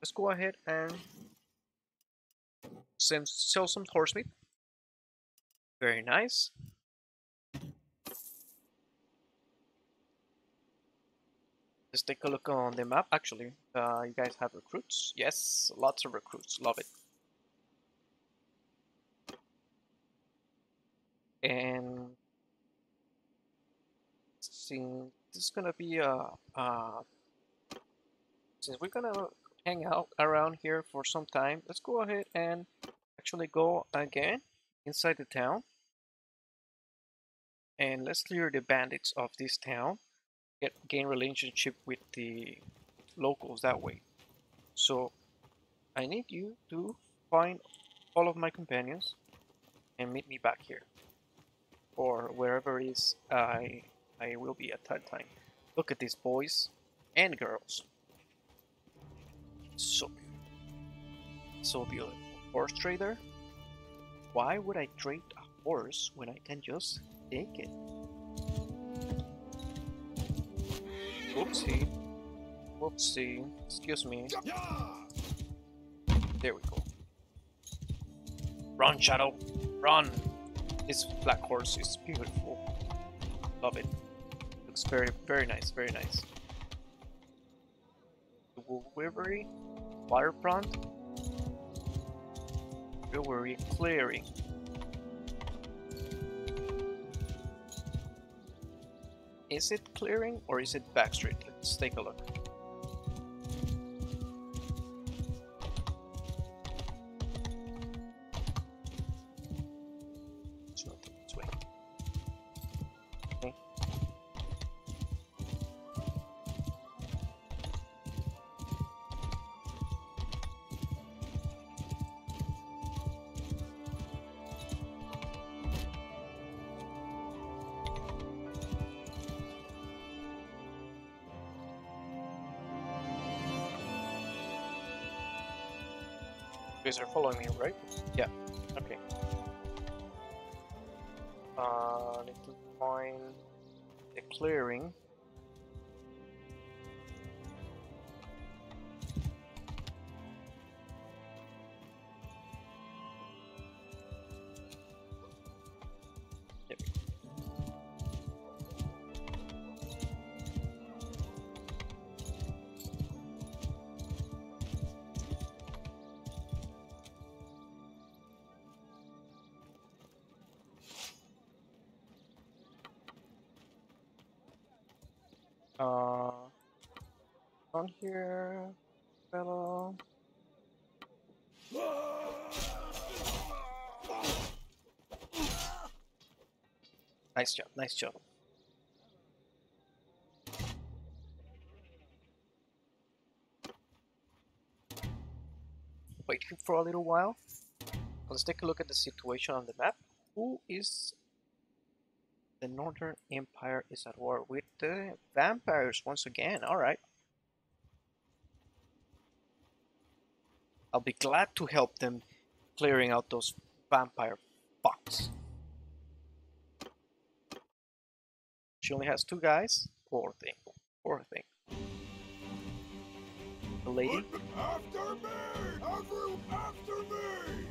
Let's go ahead and send, sell some horse meat. Very nice. Let's take a look on the map. Actually, uh, you guys have recruits? Yes, lots of recruits. Love it. And this is gonna be a, uh, since we're gonna hang out around here for some time, let's go ahead and actually go again inside the town. And let's clear the bandits of this town. Get gain relationship with the locals that way. So I need you to find all of my companions and meet me back here. Or wherever it is I I will be at that time. Look at these boys and girls. So beautiful. So beautiful. Horse trader? Why would I trade a horse when I can just take it? Whoopsie. Whoopsie. Excuse me. There we go. Run, Shadow. Run. This black horse is beautiful. Love it. Looks very, very nice. Very nice. Wivery. Waterfront. Brewery clearing. Is it clearing or is it backstreet? Let's take a look. The on here, fellow. Nice job, nice job. Waiting for a little while. Let's take a look at the situation on the map. Who is the Northern Empire is at war with the vampires once again. Alright. I'll be glad to help them clearing out those vampire fucks. She only has two guys. Poor thing. Poor thing. The lady. After me! After me!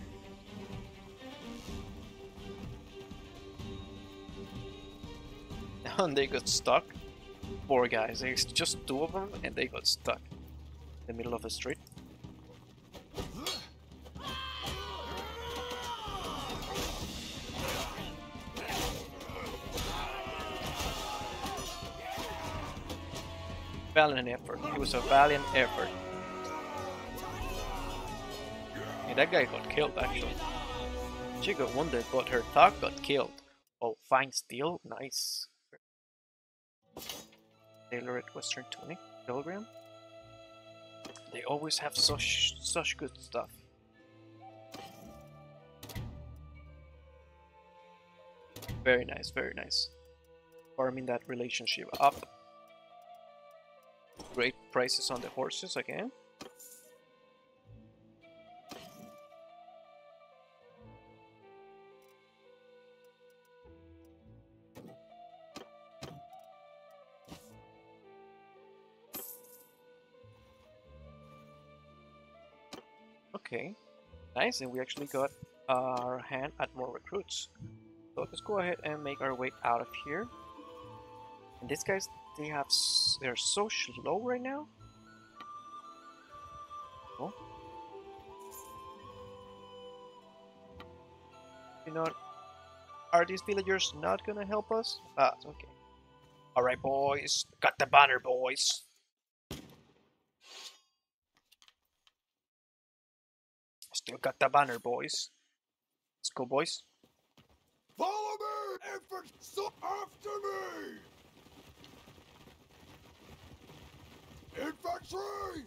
and they got stuck. Four guys. There's just two of them and they got stuck. In the middle of the street. Valiant effort. It was a valiant effort. And that guy got killed actually. She got wounded, but her thug got killed. Oh, fine steel, nice. Tailor at Western Tunic, Pilgrim. They always have such such good stuff. Very nice, very nice. Farming that relationship up. Great prices on the horses again. Okay, nice, and we actually got our hand at more recruits. So let's go ahead and make our way out of here. And this guys, they have they're so slow right now. Oh. You know, are these villagers not gonna help us? Ah, okay. Alright, boys, got the banner, boys. Still got the banner, boys. Let's go, boys. Follow me! Infant, so after me! Infantry!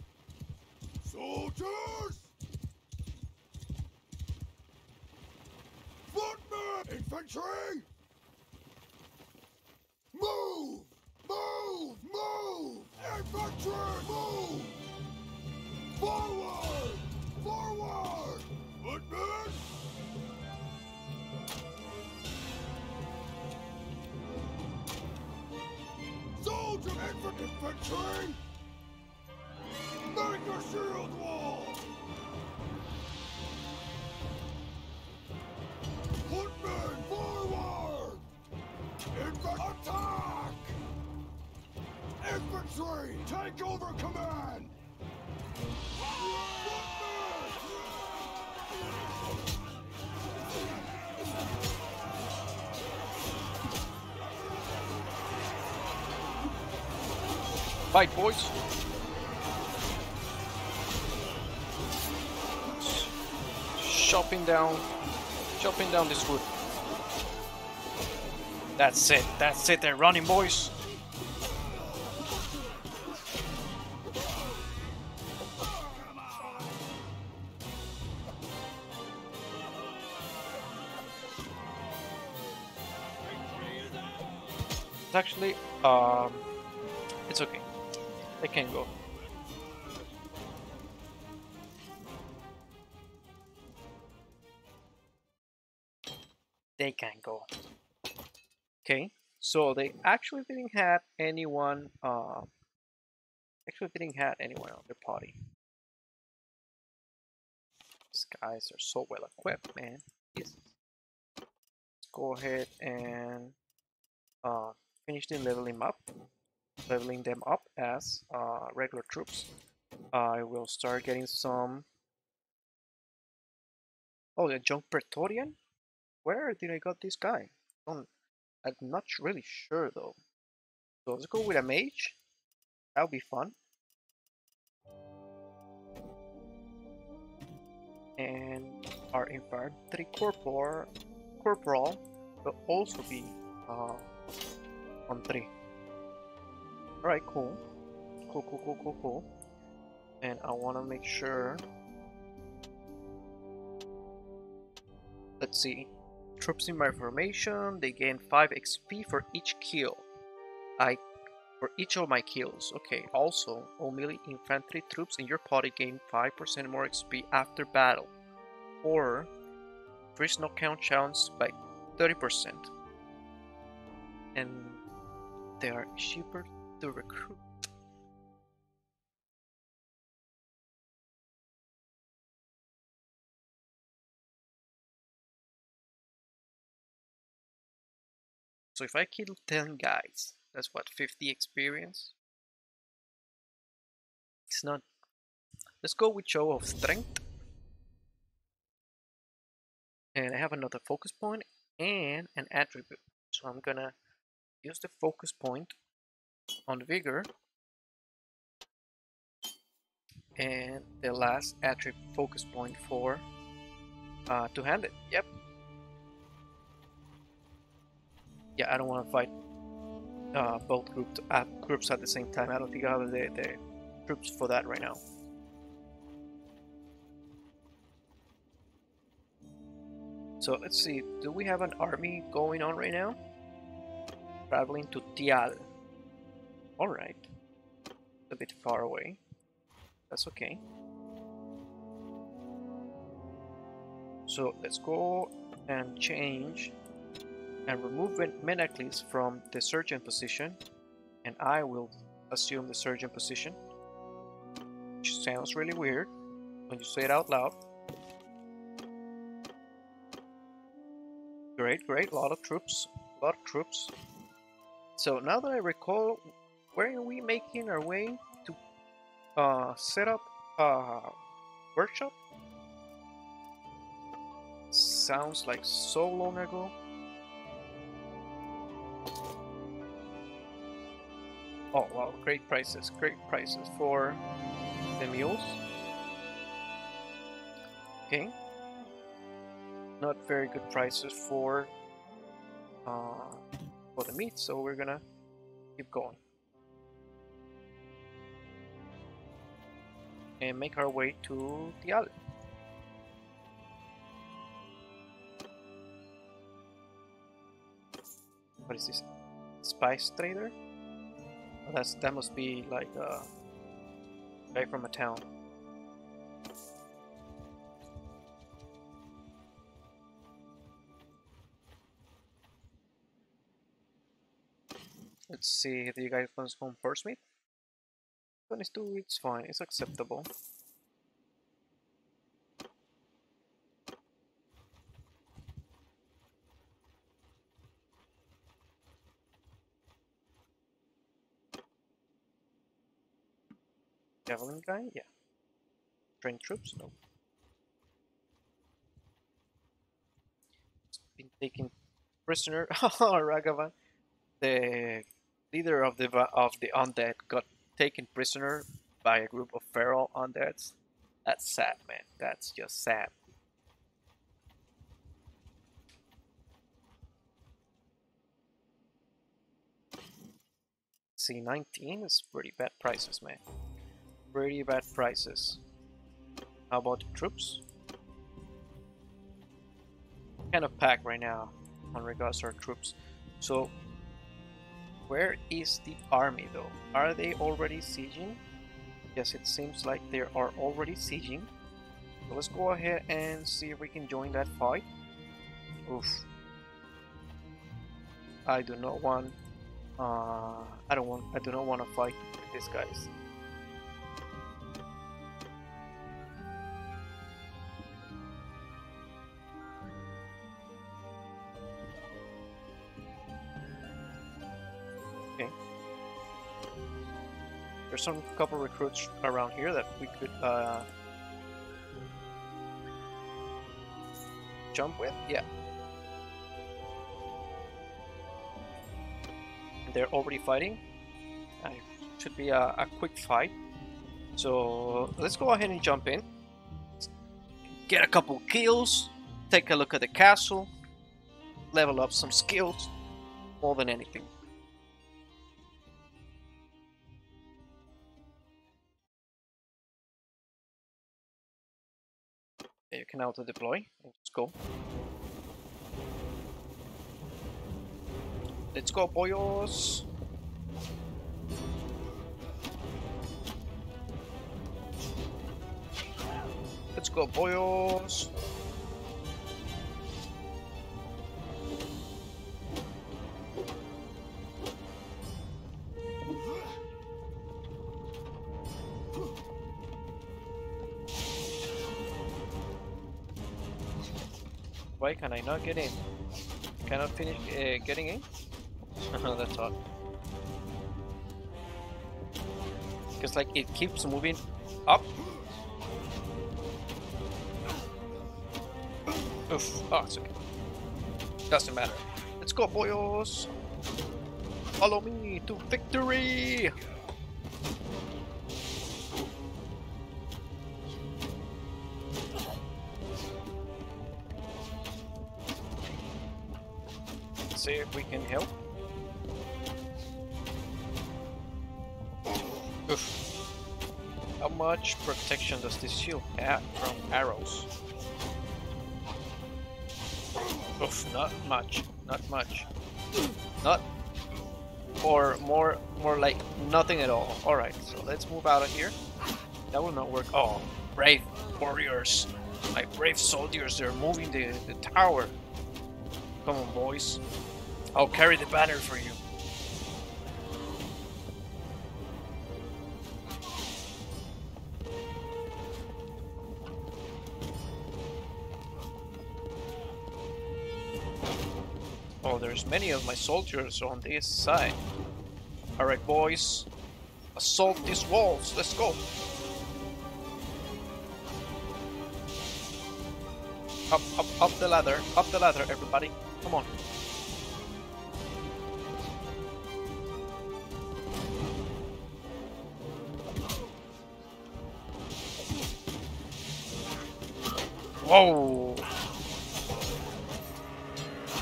Soldiers! Footmen! Infantry! Move! Move! Move! Infantry! Move! Forward! Forward! Footmen! Soldier infantry! Make a shield wall! Footmen forward! Infant attack! Infantry, take over command! Fight, boys. Chopping down, chopping down this wood. That's it. That's it. They're running, boys. It's actually, um, it's okay. They can go. They can go. Okay, so they actually didn't have anyone. Uh, actually didn't have anyone on their party. These guys are so well equipped, man. Jesus. Let's go ahead and uh, finish the leveling up leveling them up as uh, regular troops. I will start getting some. Oh, the Junk Praetorian? Where did I got this guy? I'm not really sure though. So let's go with a mage. That'll be fun. And our infantry corporal, corporal will also be uh, on three. Alright, cool. Cool, cool, cool, cool, cool. And I want to make sure. Let's see. Troops in my formation, they gain 5 XP for each kill. I for each of my kills. Okay, also, all melee infantry troops in your party gain 5% more XP after battle. Or increase count chance by 30%. And they are cheaper to recruit. So if I kill 10 guys, that's what, 50 experience? It's not... Let's go with show of strength. And I have another focus point and an attribute. So I'm gonna use the focus point on vigor and the last attribute focus point for uh, two-handed. Yep. Yeah, I don't want to fight uh, both groups at groups at the same time. I don't think I have the, the troops for that right now. So let's see, do we have an army going on right now? Traveling to Tyal. Alright. A bit far away. That's okay. So let's go and change and remove Menacles from the surgeon position and I will assume the surgeon position. Which sounds really weird when you say it out loud. Great great a lot of troops a lot of troops. So now that I recall where are we making our way to uh, set up a workshop? Sounds like so long ago Oh wow, great prices, great prices for the mules. Okay. Not very good prices for uh, for the meat, so we're gonna keep going. And make our way to Tyal. What is this? Spice trader? That's that must be like uh, a guy from a town. Let's see if you guys want home first meet. 22, it's fine, it's acceptable. Javelin guy? Yeah. Train troops? No. Been taken prisoner. Ragavan, the leader of the of the undead, got taken prisoner by a group of feral undeads. That's sad, man. That's just sad. C19 is pretty bad prices, man pretty bad prices. How about the troops? Kind of packed right now on regards to our troops. So where is the army though? Are they already sieging? Yes, it seems like they are already sieging. So let's go ahead and see if we can join that fight. Oof. I do not want uh, I don't want I do not want to fight these guys. Some couple recruits around here that we could uh, jump with. Yeah. They're already fighting. I should be a, a quick fight. So let's go ahead and jump in. Get a couple kills, take a look at the castle, level up some skills, more than anything. Can auto deploy. Let's go. Let's go, boyos. Let's go, boyos. Why can I not get in? Cannot finish uh, getting in? That's odd. Because like it keeps moving up. Oof. Oh, it's okay. Doesn't matter. Let's go, boyos! Follow me to victory! Can help. Oof. How much protection does this shield have from arrows? Oof, not much. Not much. Not or more more like nothing at all. Alright, so let's move out of here. That will not work. Oh, brave warriors. My brave soldiers, they're moving the, the tower. Come on, boys. I'll carry the banner for you. Oh, there's many of my soldiers on this side. Alright, boys. Assault these walls. Let's go. Up, up, up the ladder. Up the ladder, everybody. Come on. Whoa!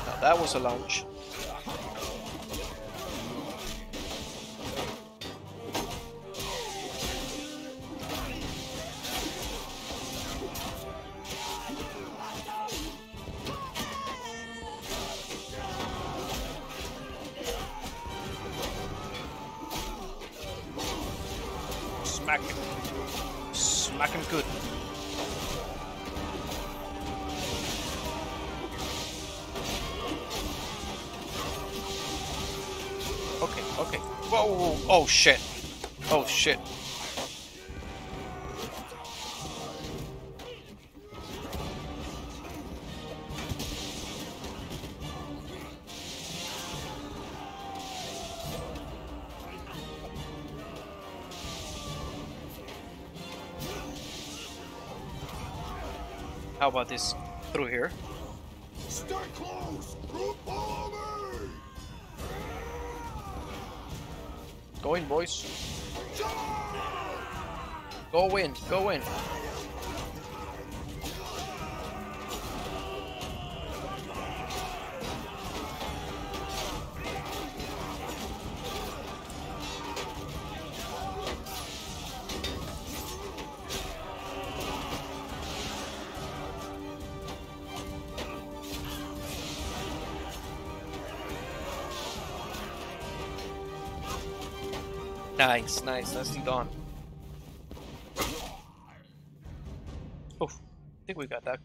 Now that was a launch. Shit. How about this through here? Stay close! Group follow me! Go in, boys. Go in, go in. Nice, nice, nicely done.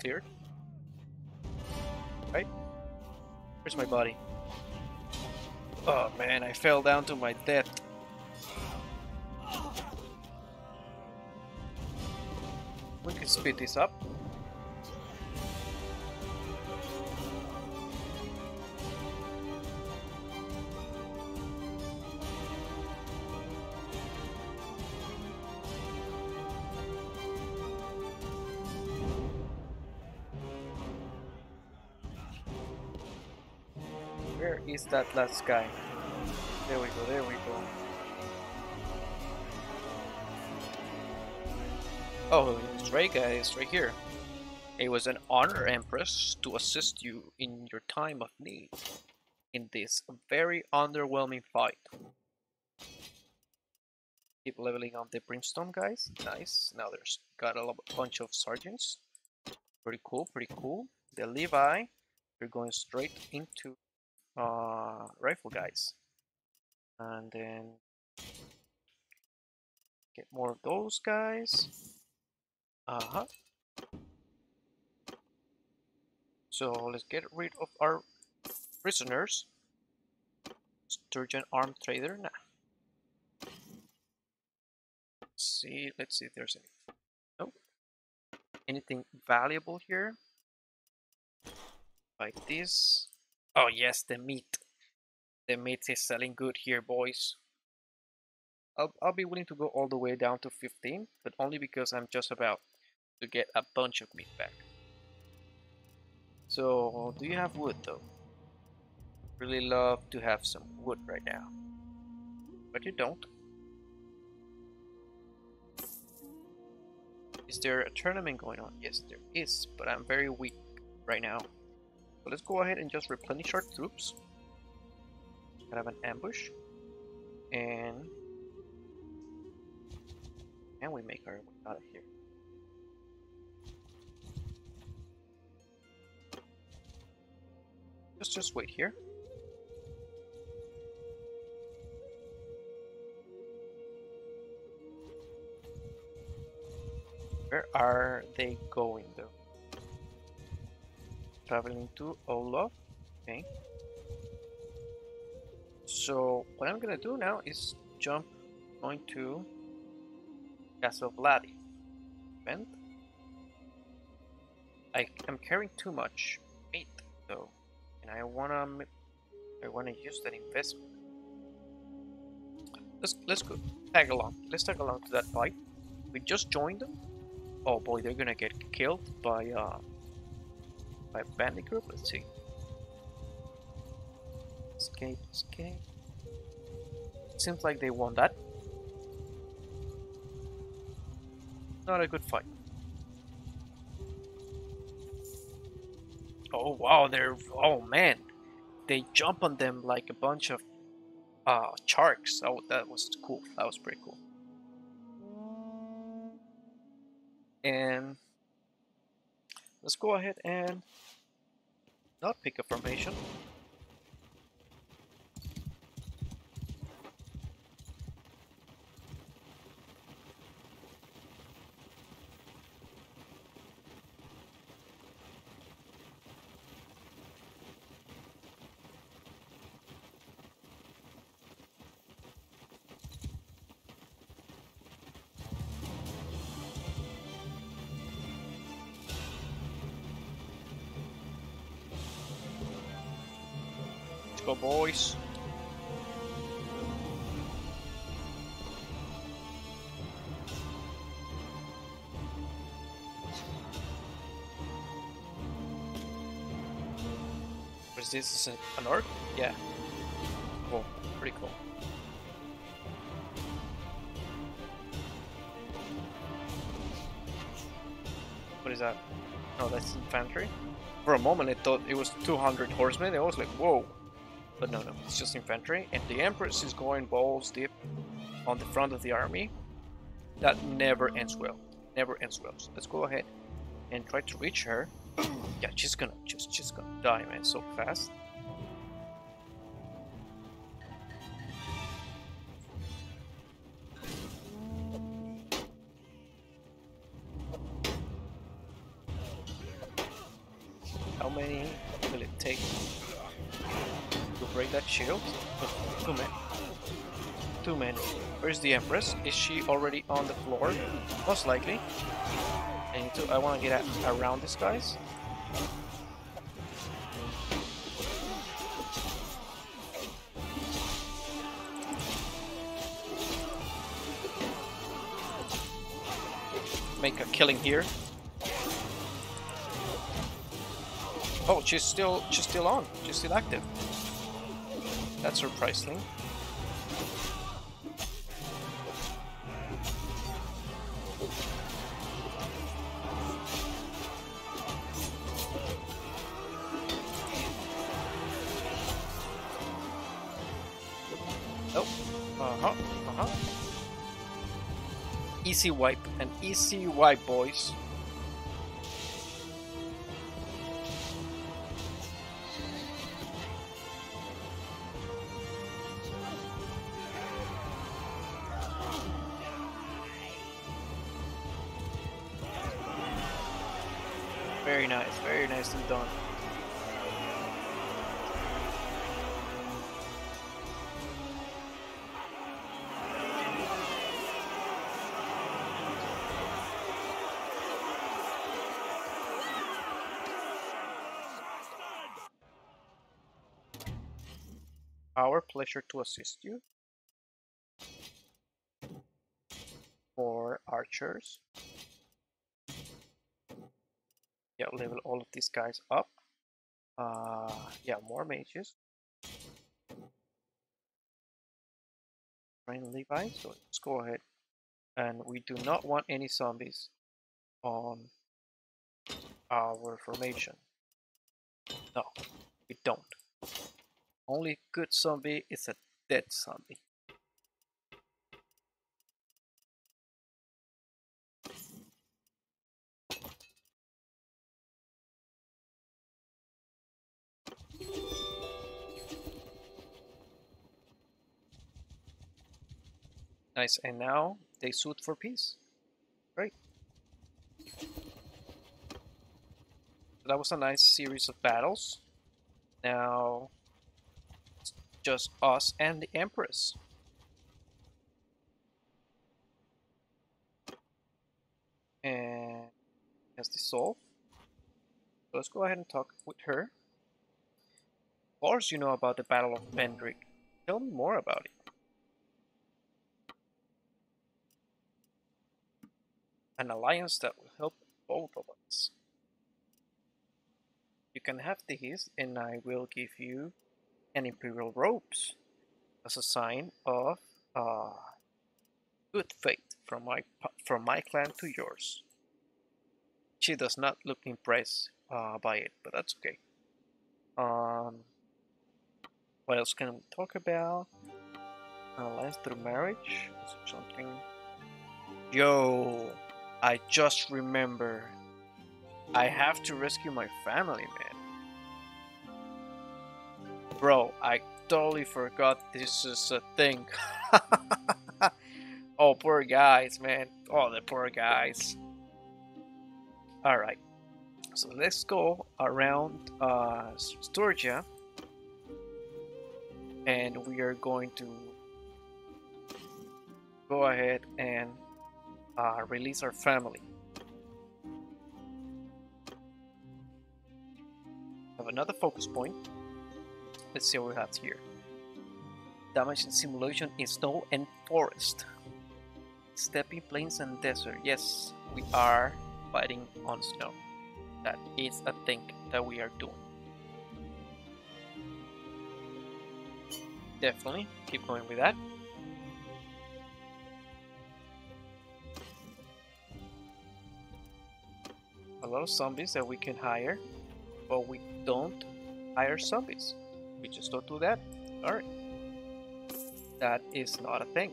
Cleared. Right? Where's my body? Oh man, I fell down to my death. We can speed this up. that last guy. There we go, there we go. Oh, this guy is right here. It was an honor, Empress, to assist you in your time of need in this very underwhelming fight. Keep leveling up the brimstone guys. Nice. Now there's got a bunch of sergeants. Pretty cool, pretty cool. The Levi, you're going straight into uh, rifle guys. And then get more of those guys. Uh-huh. So let's get rid of our prisoners. Sturgeon armed trader. Nah. Let's see, let's see if there's any. Anything valuable here? Like this. Oh yes, the meat. The meat is selling good here, boys. I'll, I'll be willing to go all the way down to 15, but only because I'm just about to get a bunch of meat back. So, do you have wood though? Really love to have some wood right now. But you don't. Is there a tournament going on? Yes, there is, but I'm very weak right now. So let's go ahead and just replenish our troops. Have an ambush. And... And we make our way out of here. Let's just wait here. Where are they going though? Traveling to Olaf. Okay. So what I'm gonna do now is jump going to Castle Vladi. Vent. I am carrying too much meat though, and I wanna I wanna use that investment. Let's let's go tag along. Let's tag along to that fight. We just joined them. Oh boy, they're gonna get killed by uh by bandit group. Let's see. Escape, escape. Seems like they won that. Not a good fight. Oh wow, they're oh man, they jump on them like a bunch of uh sharks. Oh, that was cool. That was pretty cool. And let's go ahead and not pick a formation. Is this? Is an orc? Yeah. Cool. Pretty cool. What is that? Oh, that's infantry. For a moment, I thought it was 200 horsemen. I was like, whoa. But no, no, it's just infantry. And the Empress is going balls deep on the front of the army. That never ends well. Never ends well. So let's go ahead and try to reach her. Yeah, she's gonna just she's gonna die, man, so fast. How many will it take to break that shield? Oh, Too many. Too many. Where's the Empress? Is she already on the floor? Most likely. I need to. I want to get around these guys. Make a killing here. Oh, she's still she's still on. She's still active. That's her Uh-huh, Easy wipe, an easy wipe, boys. Very nice, very nicely done. Pleasure to assist you. For archers. Yeah, level all of these guys up. Uh, yeah, more mages. Train Levi, so let's go ahead. And we do not want any zombies on our formation. No, we don't. Only good zombie is a dead zombie. Nice, and now they suit for peace. Great. That was a nice series of battles. Now, just us and the Empress. And has dissolved. So let's go ahead and talk with her. Of course you know about the Battle of Pendraic. Tell me more about it. An alliance that will help both of us. You can have these and I will give you an imperial robes as a sign of uh, good faith from my from my clan to yours. She does not look impressed uh, by it, but that's okay. Um, what else can we talk about? Alliance through marriage? Something. Yo, I just remember. I have to rescue my family, man. Bro, I totally forgot this is a thing. oh, poor guys, man. Oh, the poor guys. Alright. So let's go around uh, Sturgia. And we are going to go ahead and uh, release our family. Have another focus point. Let's see what we have here. Damage and um simulation in snow and forest. Stepping plains and desert. Yes, we are fighting on snow. That is a thing that we are doing. Definitely keep going with that. A lot of zombies that we can hire, but we don't hire zombies. We just don't do that. Alright. That is not a thing.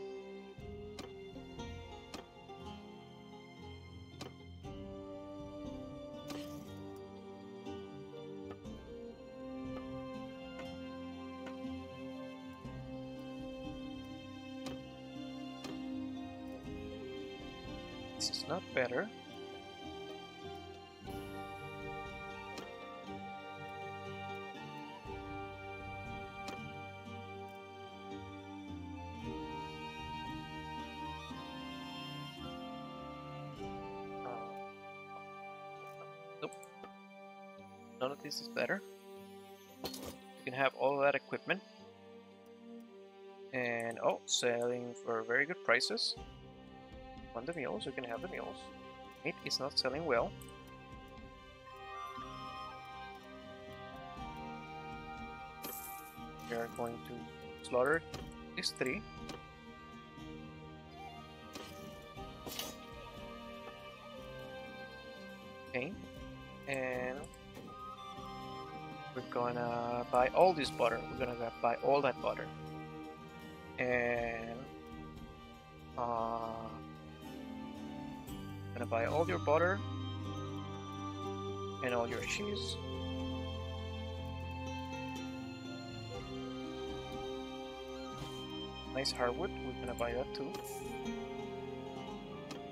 This is better. You can have all that equipment. And oh, selling for very good prices. On the mules, you can have the mules. Meat is not selling well. We are going to slaughter these three. All this butter. We're gonna buy all that butter. and uh, gonna buy all your butter and all your cheese. Nice hardwood, we're gonna buy that too.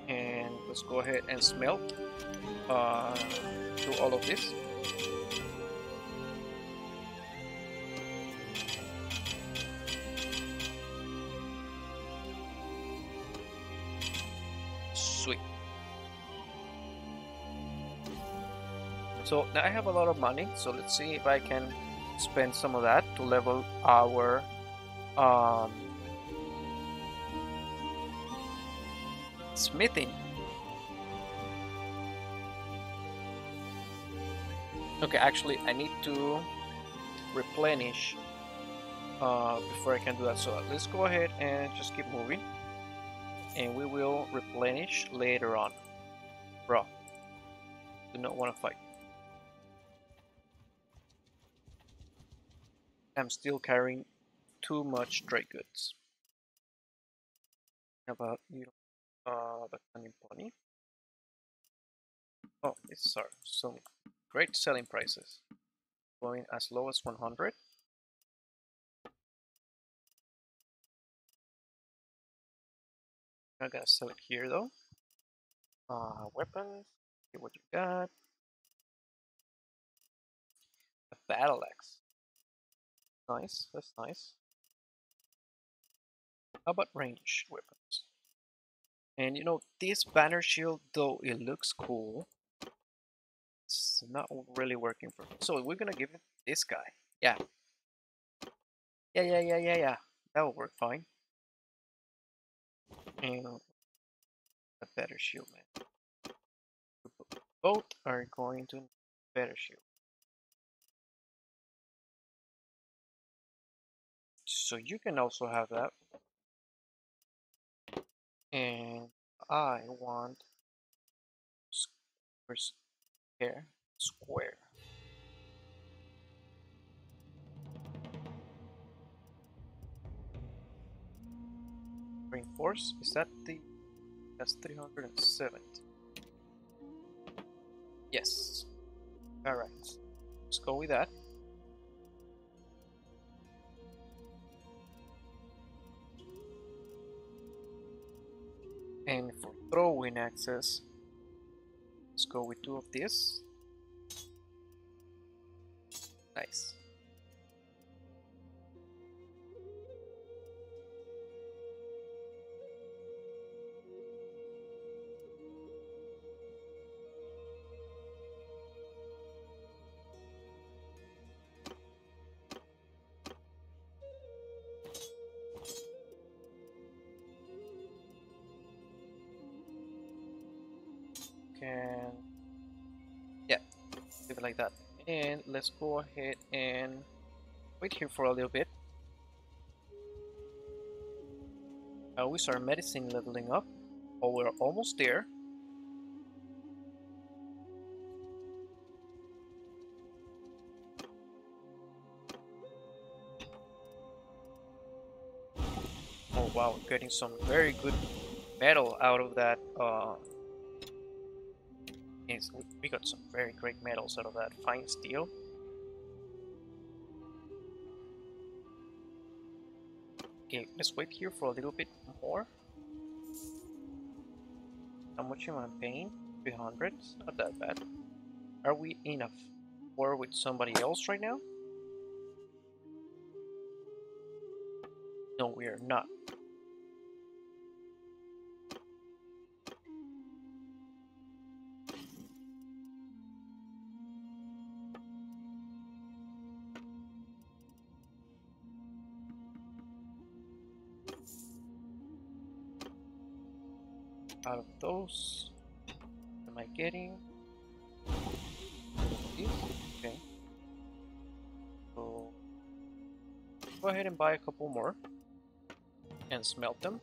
And let's go ahead and smelt uh, do all of this. So now I have a lot of money, so let's see if I can spend some of that to level our um, smithing. Okay, actually, I need to replenish uh, before I can do that. So let's go ahead and just keep moving, and we will replenish later on. Bro, do not want to fight. I'm still carrying too much trade goods. About you? Uh, the cunning pony. Oh, it's some great selling prices. Going as low as 100. I'm gonna sell it here though. Uh, weapons. See what you got. A battle axe. Nice, that's nice. How about range weapons? And you know, this banner shield, though it looks cool, it's not really working for me. So we're gonna give it this guy. Yeah. Yeah, yeah, yeah, yeah, yeah. That will work fine. And a better shield, man. Both are going to better shield. So you can also have that. And I want square, square. Reinforce, is that the, that's 370. Yes. Alright, let's go with that. And for throwing access, let's go with two of this. Let's go ahead and wait here for a little bit. Uh, we start medicine leveling up. Oh we're almost there. Oh wow getting some very good metal out of that uh, we got some very great metals out of that fine steel. Okay, let's wait here for a little bit more. How much am I paying? 300? Not that bad. Are we in a war with somebody else right now? No, we are not. Those am I getting these? Okay. So go ahead and buy a couple more and smelt them.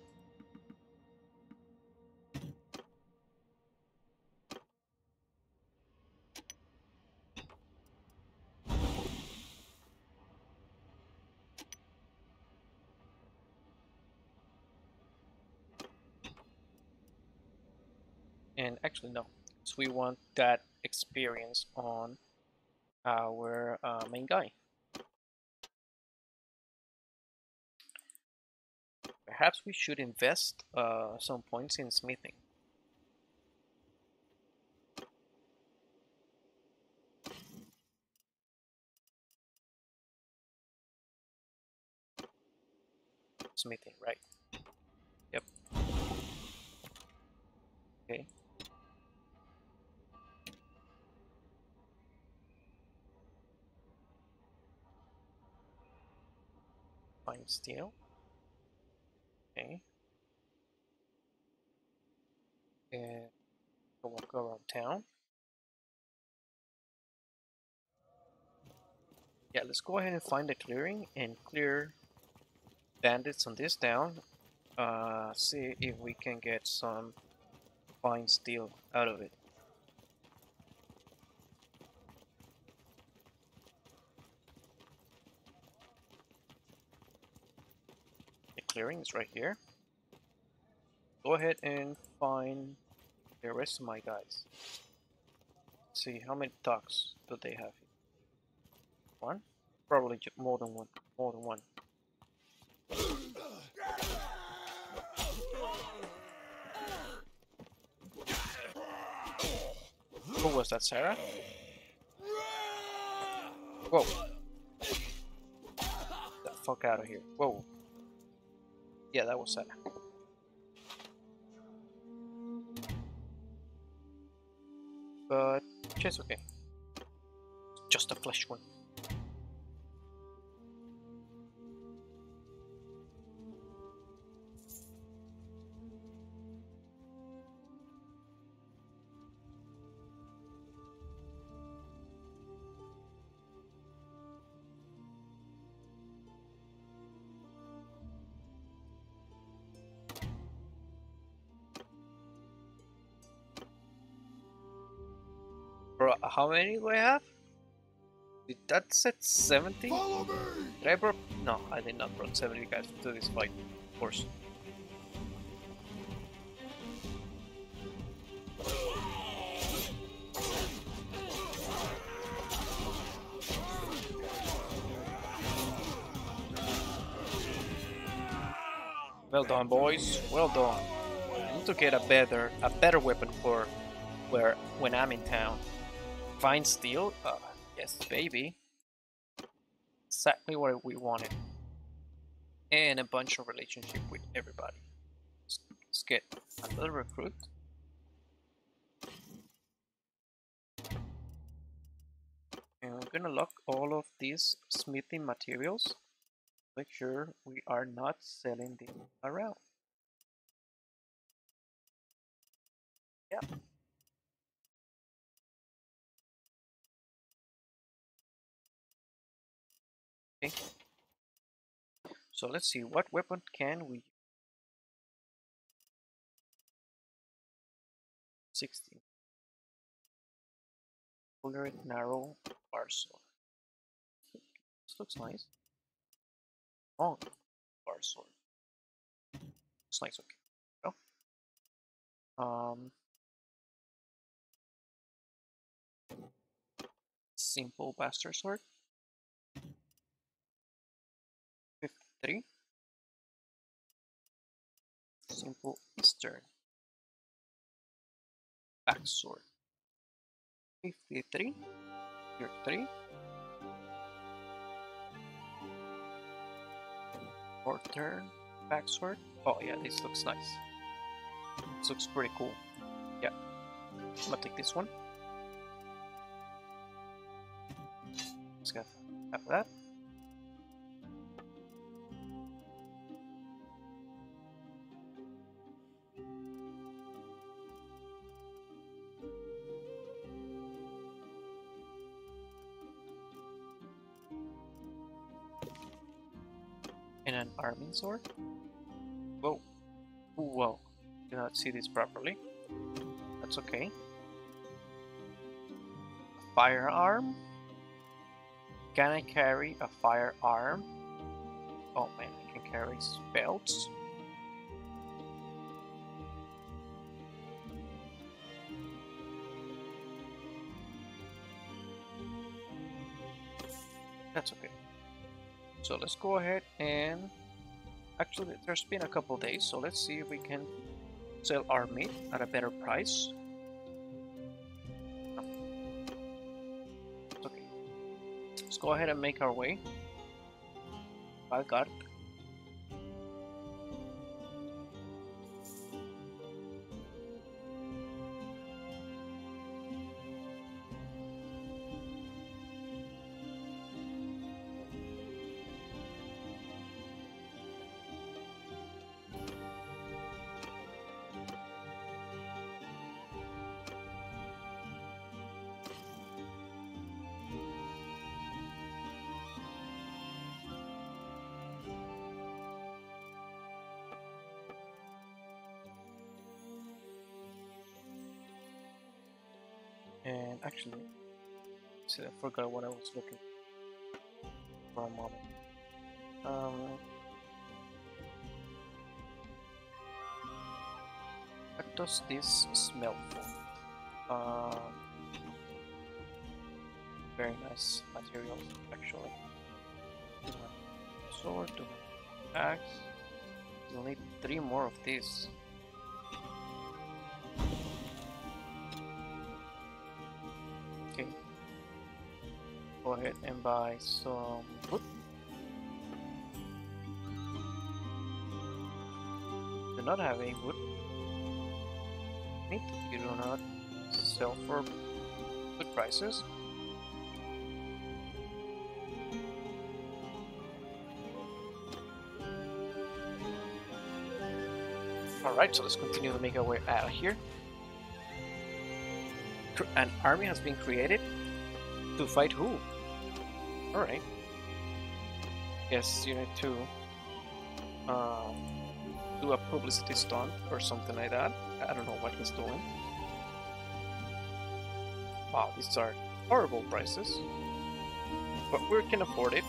And actually, no. So we want that experience on our uh, main guy. Perhaps we should invest uh, some points in smithing. Smithing, right. Yep. Okay. Fine steel. Okay. And we'll go around town. Yeah, let's go ahead and find the clearing and clear bandits on this down. Uh, see if we can get some fine steel out of it. Clearing is right here. Go ahead and find the rest of my guys. see how many ducks do they have here. One? Probably more than one. More than one. Who was that, Sarah? Whoa. Get The fuck out of here. Whoa. Yeah, that was Sarah. But she's okay. Just a flesh one. How many do I have? Did that set 70? Follow me! Did I brought... No, I did not brought 70 guys to this fight. Of course. Well done, boys. Well done. I need to get a better, a better weapon for where when I'm in town. Fine steel? Uh, yes, baby. Exactly what we wanted. And a bunch of relationship with everybody. Let's, get another recruit. And we're gonna lock all of these smithing materials. Make sure we are not selling them around. Yeah. Okay. So let's see, what weapon can we use? 16. Fuller narrow sword. This looks nice. Long bar sword. Looks nice, okay. Go. Um simple bastard sword. 53 simple eastern back sword. 53 here 3 turn. Back sword. Oh yeah this looks nice. This looks pretty cool. Yeah. I'm gonna take this one. Let's half of that Sword. Whoa. Whoa. Did not see this properly. That's okay. A firearm? Can I carry a firearm? Oh man, I can carry belts. That's okay. So let's go ahead and actually there's been a couple days, so let's see if we can sell our meat at a better price. Okay. Let's go ahead and make our way. Balgard. Forgot what I was looking for a moment. Um, what does this smell for? Um, very nice materials, actually. Sword, axe. We'll need three more of these. Ahead and buy some wood. Do not have any wood. You do not sell for good prices. Alright, so let's continue to make our way out of here. An army has been created to fight who? Alright. Yes, you need to um, do a publicity stunt or something like that. I don't know what he's doing. Wow, these are horrible prices. But we can afford it.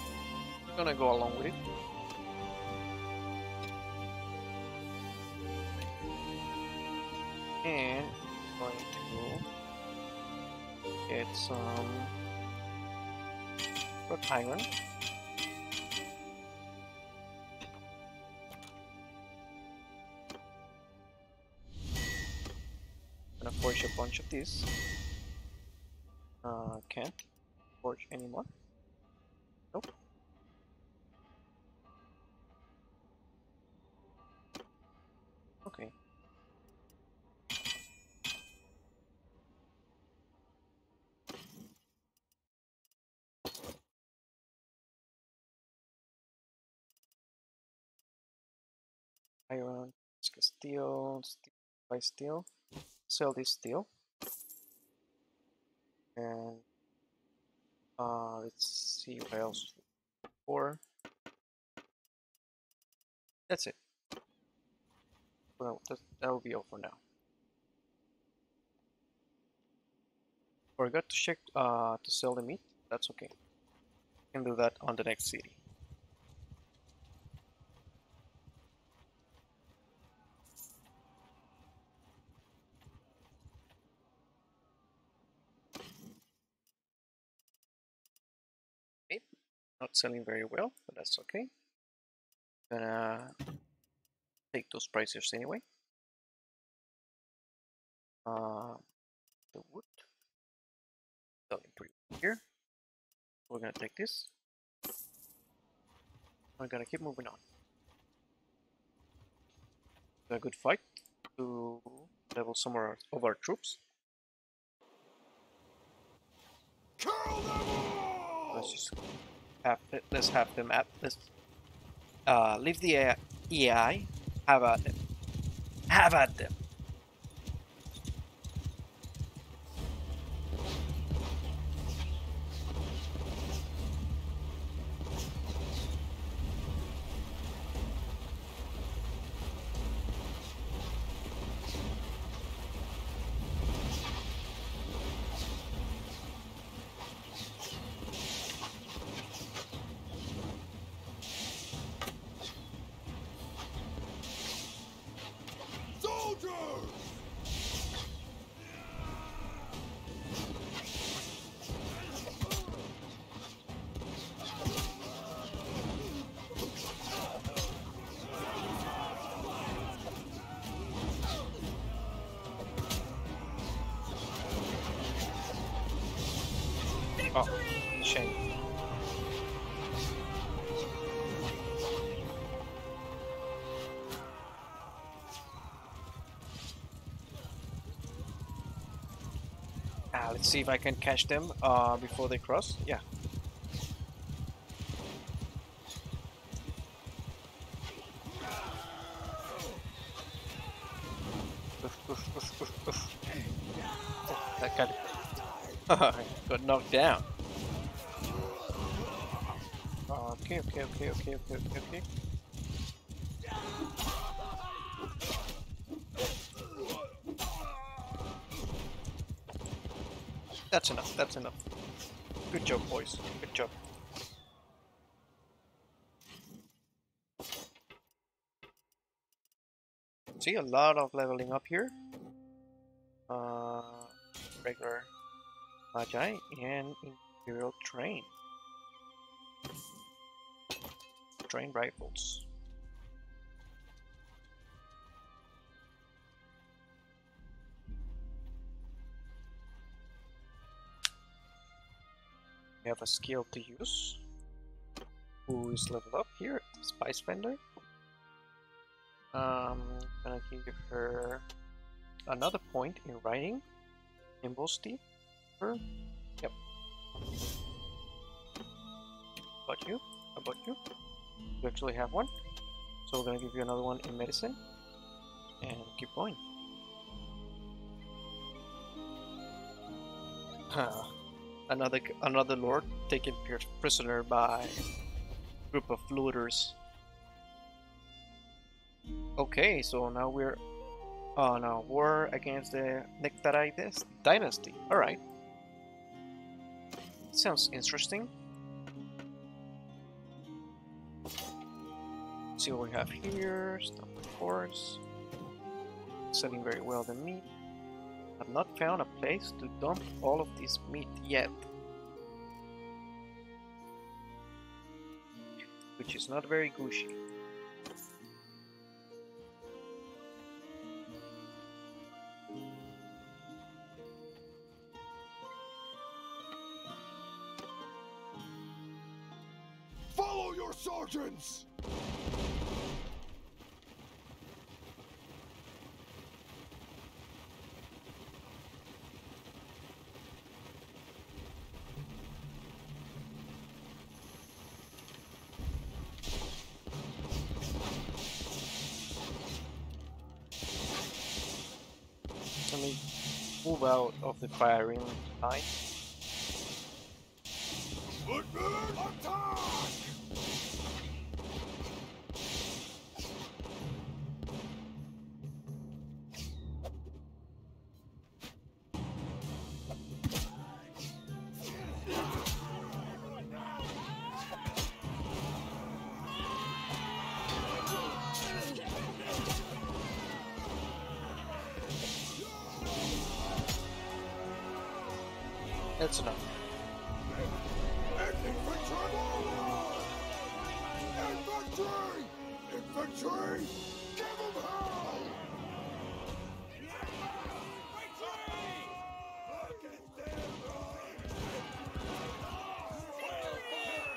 We're gonna go along with it. Iron. Gonna forge a bunch of these. Uh, can't forge anymore. Steel, steel, buy steel, sell this steel, and uh, let's see what else. Or that's it. Well, that that will be all for now. Forgot to check uh to sell the meat. That's okay. Can do that on the next city. Not selling very well, but that's okay. Gonna take those prices anyway. Uh, the wood selling pretty good here. We're gonna take this. We're gonna keep moving on. A good fight to level some of our, of our troops. Kill them all! Let's just have let's have them at let's uh leave the AI have at them have at them see if I can catch them uh, before they cross. Yeah. That got got knocked down. Okay, okay, okay, okay, okay, okay, okay. That's enough. Good job, boys. Good job. See, a lot of leveling up here. Uh, regular Magi and Imperial Train. Train rifles. Have a skill to use. Who is leveled up here? Spice Vendor. Um, gonna give her another point in writing. Nimble Steve. Her. Yep. About you? About you? You actually have one. So we're gonna give you another one in medicine. And keep going. Huh. Another another lord taken prisoner by a group of looters. Okay, so now we're on a war against the Nectarites dynasty. Alright. Sounds interesting. see what we have here. Stuff of course. Selling very well the meat. I've not found a place to dump all of this meat yet. Which is not very gushy. Follow your sergeants! Out of the firing line.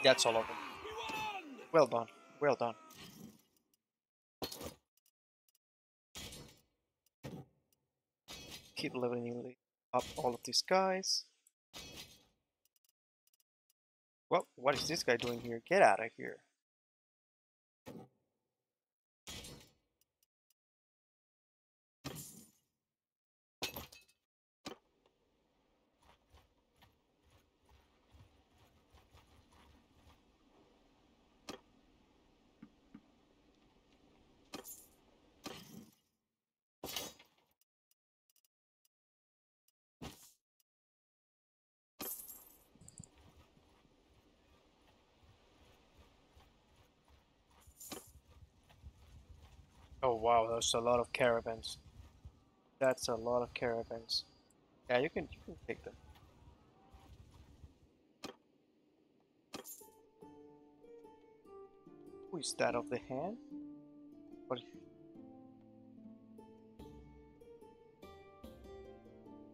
That's all of them. Well done. Well done. Keep leveling up all of these guys. Well, what is this guy doing here? Get out of here. Wow, there's a lot of caravans. That's a lot of caravans. Yeah, you can you can take them. Who is that of the hand? What?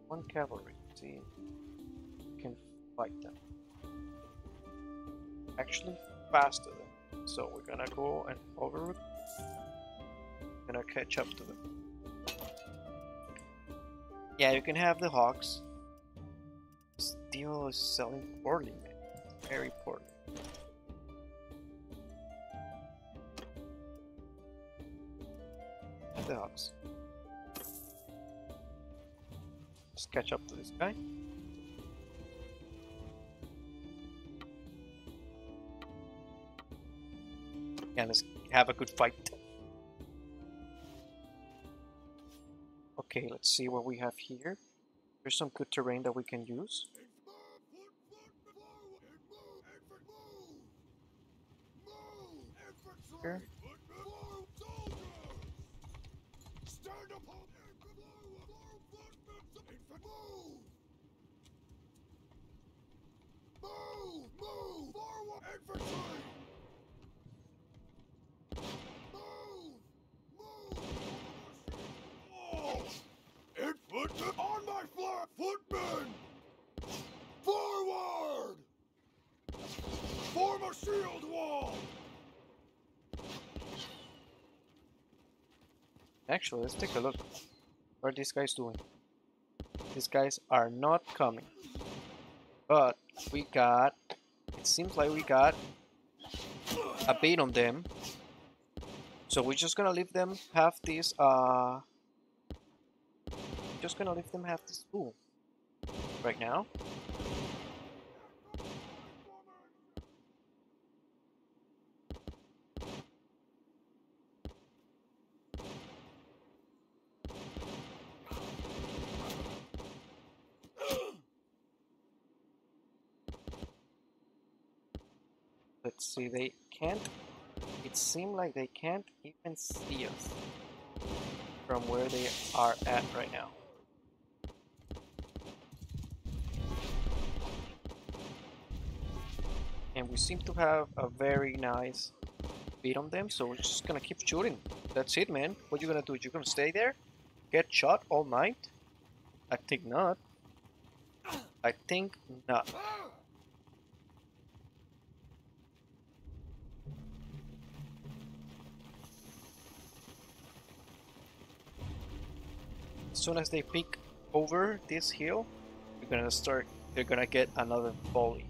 One cavalry. See, you can fight them. actually faster than. So we're gonna go and Gonna catch up to them. Yeah, you can have the hawks. Steel is selling poorly, man. Very poorly. The hawks. Let's catch up to this guy. Yeah, let's have a good fight. Okay, let's see what we have here. There's some good terrain that we can use. Move! Move! Forward! Infantry! Move! Move! Oh! Infantry! On my flank! Footmen! Forward! Form a shield wall! Actually, let's take a look. What are these guys doing? These guys are not coming. But we got... It seems like we got a bait on them. So we're just gonna leave them have this, uh... Just gonna leave them have this tool. Right now. Let's see, they can't. It seemed like they can't even see us from where they are at right now. And we seem to have a very nice beat on them, so we're just gonna keep shooting. That's it, man. What you gonna do? You gonna stay there? Get shot all night? I think not. I think not. Soon as they peek over this hill, you're gonna start. They're gonna get another volley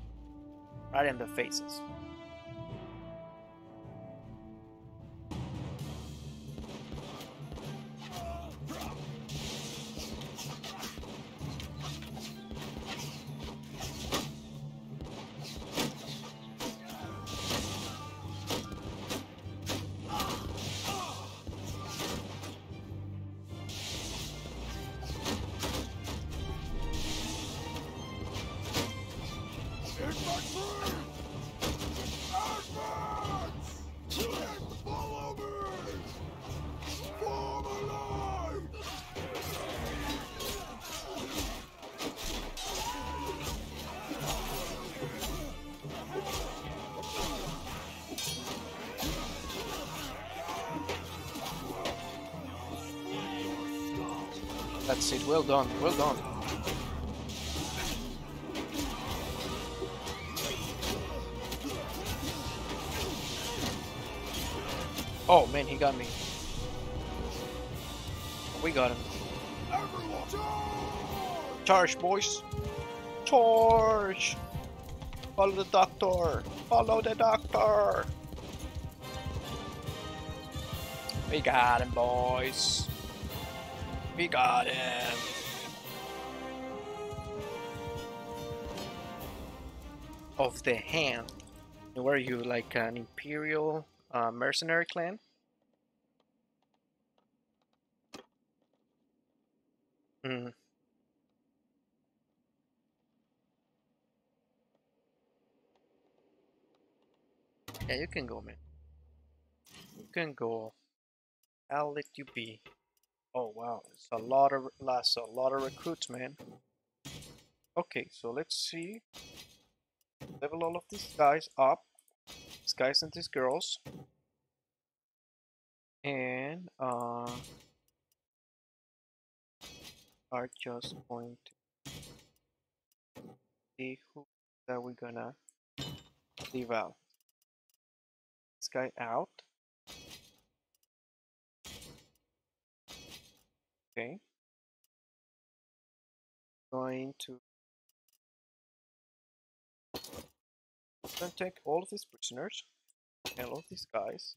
right in the faces. That's it. Well done. Well done. Oh man, he got me. We got him. Charge, boys! Charge! Follow the doctor! Follow the doctor! We got him, boys! We got him! Of the hand. Were you like an imperial uh, mercenary clan? Hmm. Yeah, you can go, man. You can go. I'll let you be. Oh wow, it's a lot of that's a lot of recruits, man. Okay, so let's see. Level all of these guys up. These guys and these girls. And uh are just going to see who that we're gonna Leave out. This guy out. Okay. Going to to take all of these prisoners and all of these guys.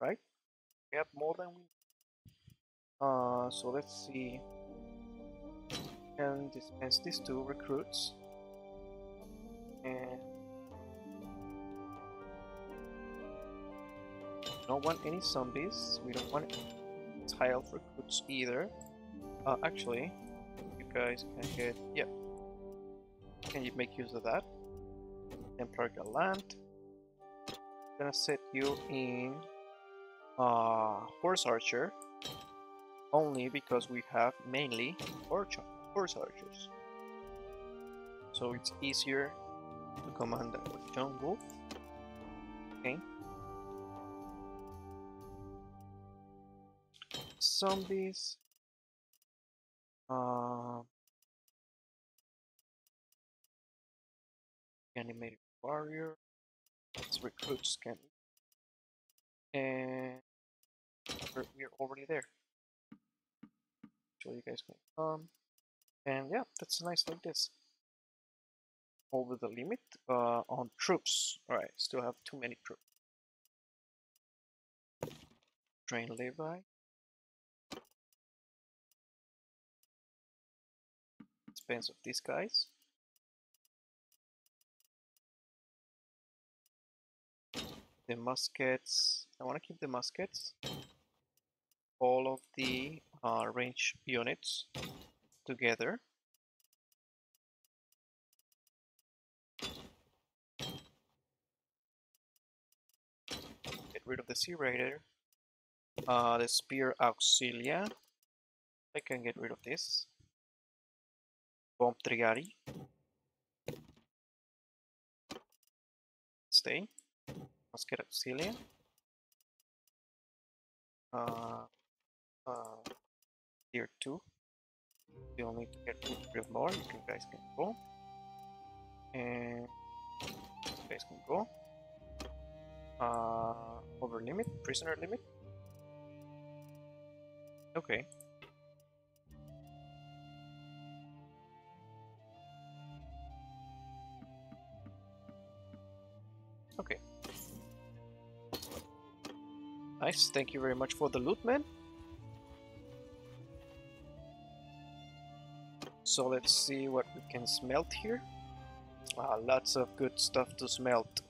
Right? We have more than we uh so let's see. And dispense these two recruits. And don't want any zombies. We don't want tile recruits either. Uh, actually, you guys can get yep. Can you make use of that? Templar Gallant. gonna set you in uh, Horse Archer only because we have mainly horse, horse archers. So it's easier to command that with Wolf. Okay. Zombies. Uh, animated warrior. Let's recruit scan. And we're, already there. So you guys can come. And yeah, that's nice like this. Over the limit uh, on troops. Alright, still have too many troops. Train Levi. Expense of these guys. The muskets. I want to keep the muskets. All of the uh, range units together. Get rid of the Sea Raider. Uh, the Spear Auxilia. I can get rid of this. Bomb Triari. Stay. Musket Auxilia. Uh, uh, tier 2. You'll need to get rid of more. You guys can go. And you guys can go. Uh, over limit, prisoner limit. Okay. Nice, thank you very much for the loot, man. So let's see what we can smelt here. Ah, lots of good stuff to smelt.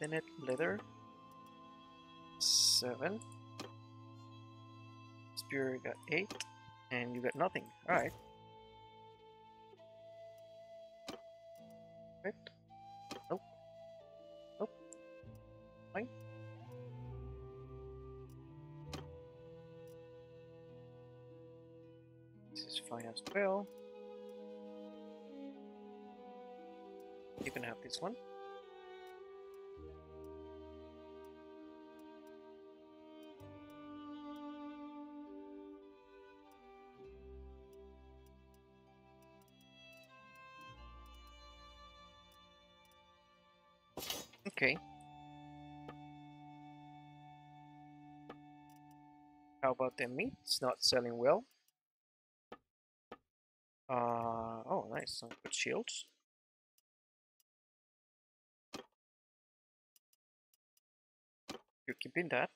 Hardened leather. Seven. Spear got eight. And you got nothing. Alright. Right. Nope. Nope. Fine. This is fine as well. You can have this one. About the meat? It's not selling well. Uh, oh, nice. Some good shields. You're keeping that.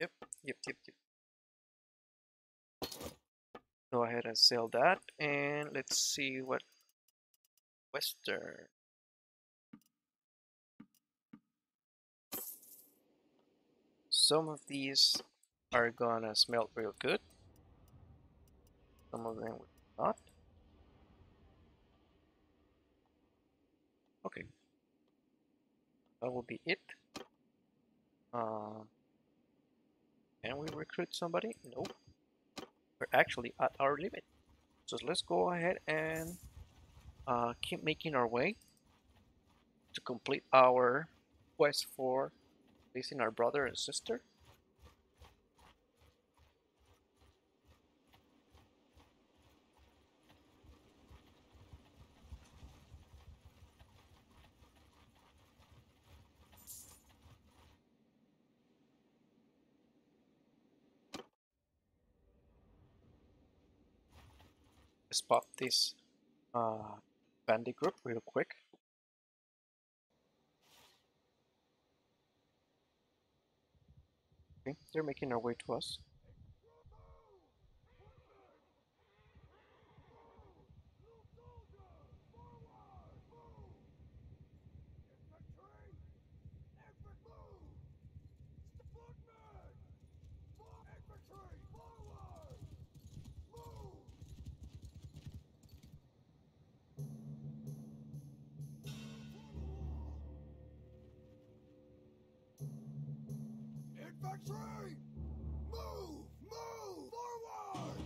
Yep, yep, yep, yep. Go ahead and sell that, and let's see what Western. Some of these are gonna smelt real good. Some of them will not. Okay. That will be it. Uh, can we recruit somebody? Nope. We're actually at our limit. So let's go ahead and uh, keep making our way to complete our quest for releasing our brother and sister. Let's this uh, bandit group real quick. Okay, they're making their way to us. Infantry! Move! Move! Forward!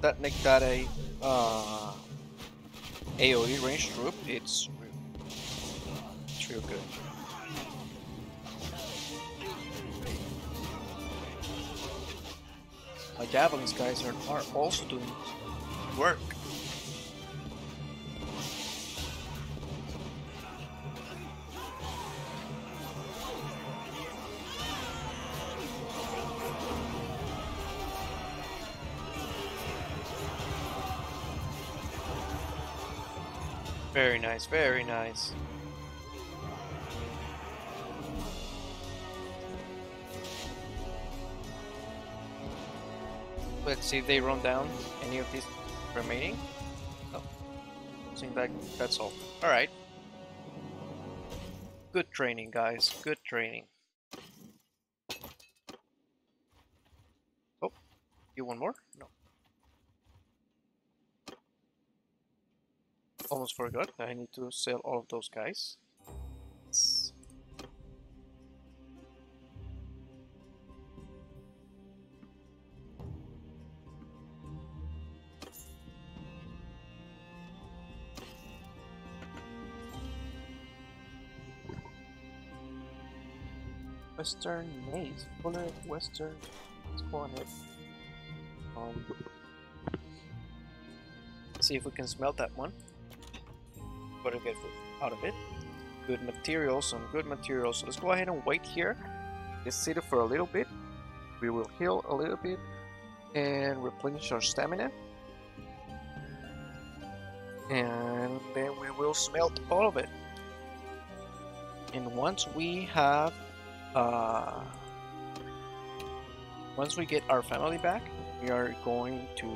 That Nectare uh, AoE range troop, it's Javelins guys are, are also doing work. Very nice, very nice. See if they run down any of these remaining. No. Seems like that's all. Alright. Good training, guys. Good training. Oh, you want more? No. Almost forgot. I need to sell all of those guys. Western Maze. Bullet Western. It. Um, see if we can smelt that one. What we get out of it? Good materials, some good materials. So let's go ahead and wait here. Let's sit for a little bit. We will heal a little bit and replenish our stamina. And then we will smelt all of it. And once we have uh, once we get our family back, we are going to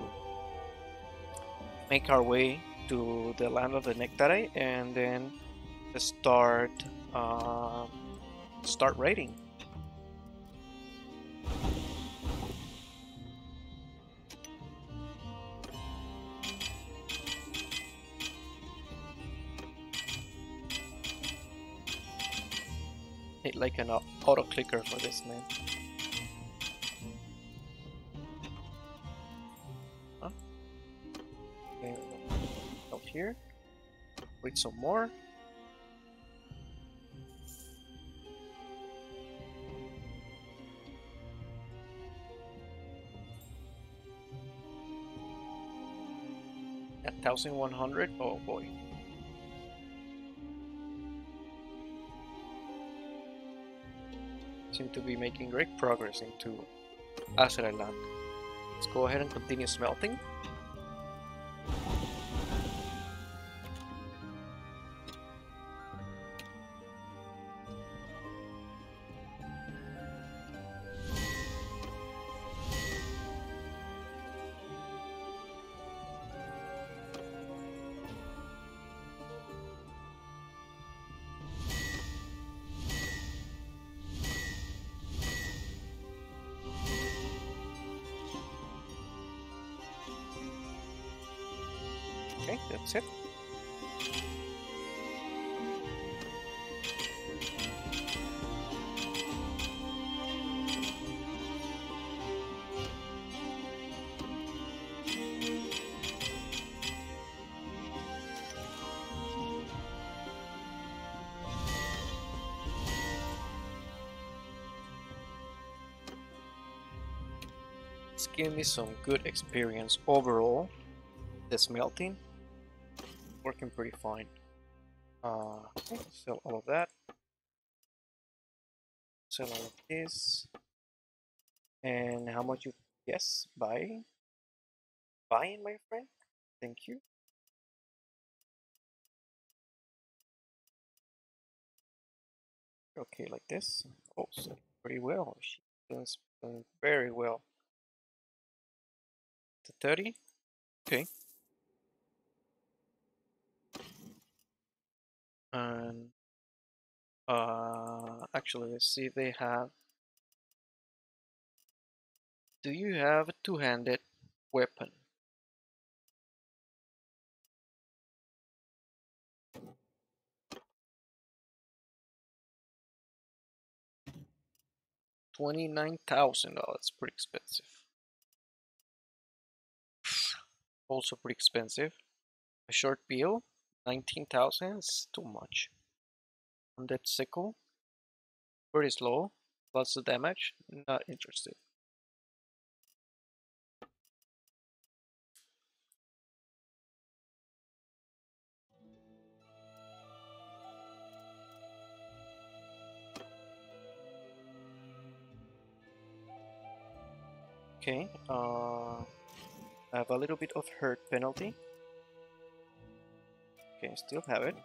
make our way to the land of the Nectare and then start um start raiding. Like an au- auto clicker for this man. Huh? Out here. Wait some more. At 1100? Oh boy. Seem to be making great progress into Azure Land. Let's go ahead and continue smelting. Giving me some good experience overall. The smelting working pretty fine. Uh, sell all of that. Sell all of this. And how much you? Yes, buy. Buying, my friend. Thank you. Okay, like this. Oh, pretty well. She does very well. To 30? Okay. And uh actually let's see if they have do you have a two-handed weapon? Twenty-nine thousand dollars, pretty expensive. Also pretty expensive. A short bill, nineteen thousand is too much. Undead sickle, pretty slow, lots of damage, not interested. Okay, uh, I have a little bit of hurt penalty. Okay, still have it.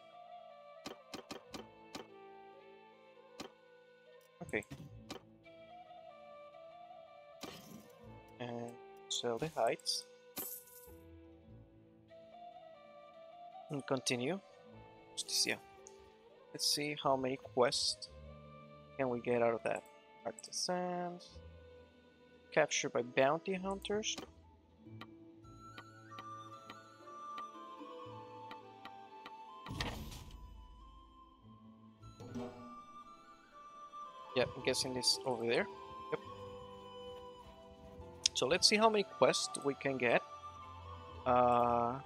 Okay. And sell the heights. And continue. Justicia. Let's see how many quests can we get out of that. Artisans. Captured by bounty hunters. I'm guessing this over there. Yep. So let's see how many quests we can get uh,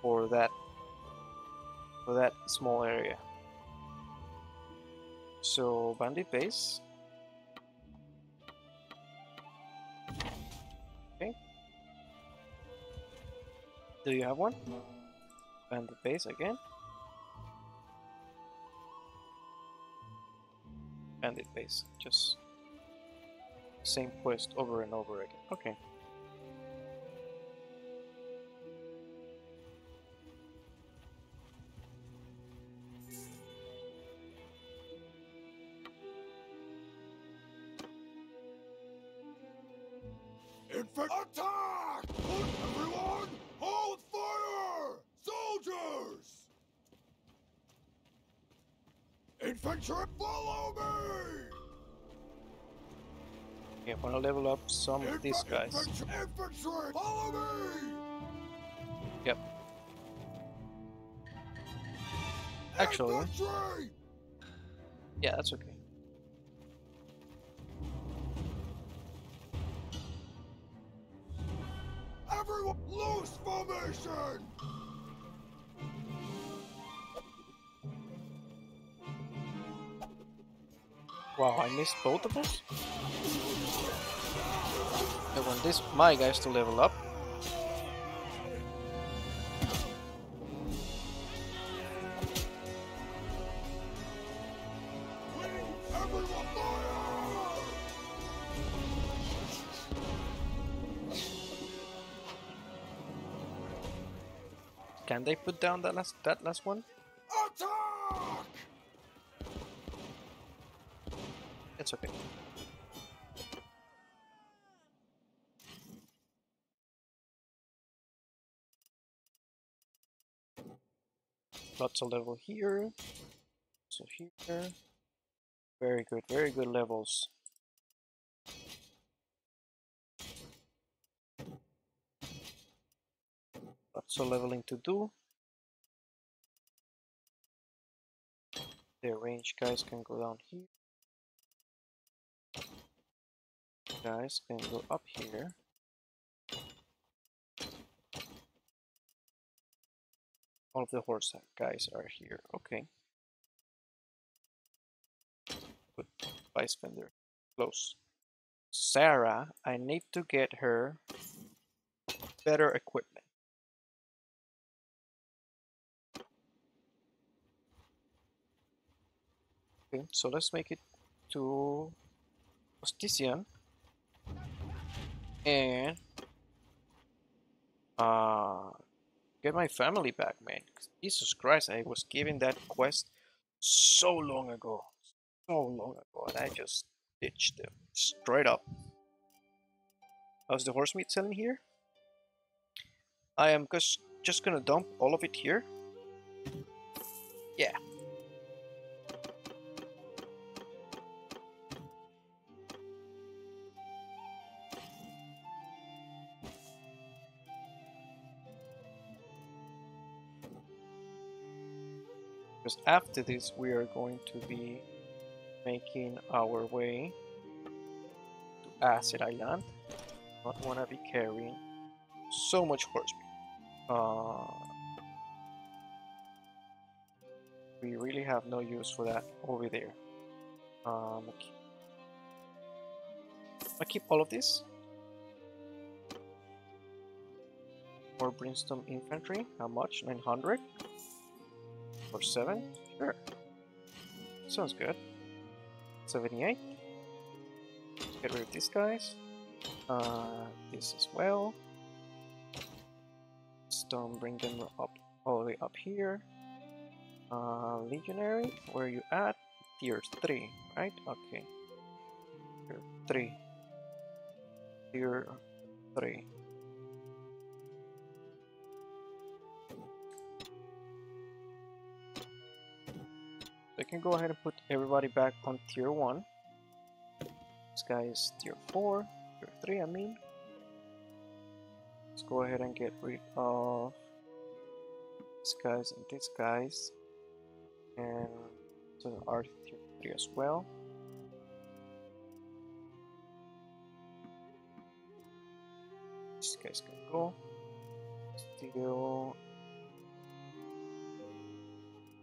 for that for that small area. So bandit base. Okay. Do you have one? Bandit base again. Bandit base. Just same quest over and over again. Okay. Level up some of these guys. Infantry, infantry, follow me! Yep. Actually- Infantry! Yeah, that's okay. Everyone, loose formation! Wow, I missed both of us? This my guys to level up. Can they put down that last that last one? Lots of level here. So here. Very good, very good levels. Lots of leveling to do. The range guys can go down here. Guys can go up here. All of the horse guys are here. Okay. Put Vice Fender close. Sarah, I need to get her better equipment. Okay, so let's make it to Ostican and uh, get my family back, man. Jesus Christ, I was given that quest so long ago, so long ago, and I just ditched them straight up. How's the horse meat selling here? I am just just gonna dump all of it here. Yeah, after this we are going to be making our way to Acid Island. Not want to be carrying so much horse. Uh, we really have no use for that over there. Um, okay. I keep all of this. More brimstone infantry. How much? 900. For 7? Sure. Sounds good. 78. Get rid of these guys. Uh, this as well. Stone, bring them up all the way up here. Uh, Legionary, where are you at? Tier 3, right? Okay. Tier 3. Tier 3. I can go ahead and put everybody back on tier 1. This guy is tier 4, tier 3 I mean. Let's go ahead and get rid of these guys and these guys. And so our tier 3 as well. These guys can go. Still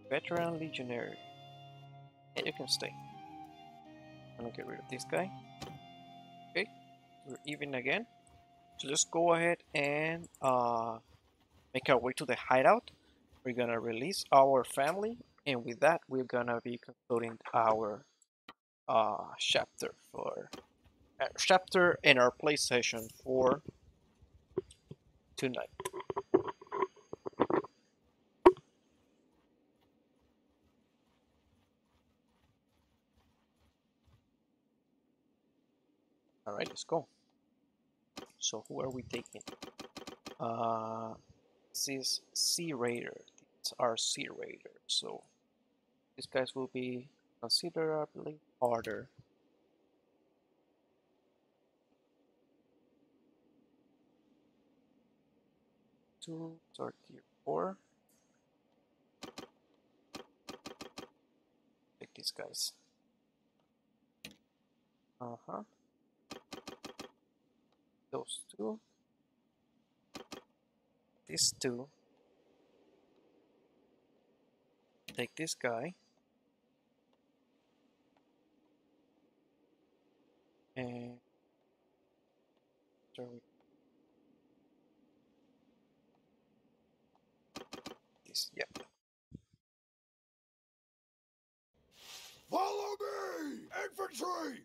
veteran legionary. Yeah, you can stay. I'm gonna get rid of this guy. Okay, we're even again. So let's go ahead and uh, make our way to the hideout. We're gonna release our family, and with that, we're gonna be concluding our uh, chapter for uh, chapter in our play session for tonight. Alright, let's go. So who are we taking? Uh, this is Sea Raider. It's our Sea Raider. So these guys will be considerably harder. Two, or tier four. Take these guys. Uh-huh those two, these two, take this guy, and this, yep. Follow me, infantry!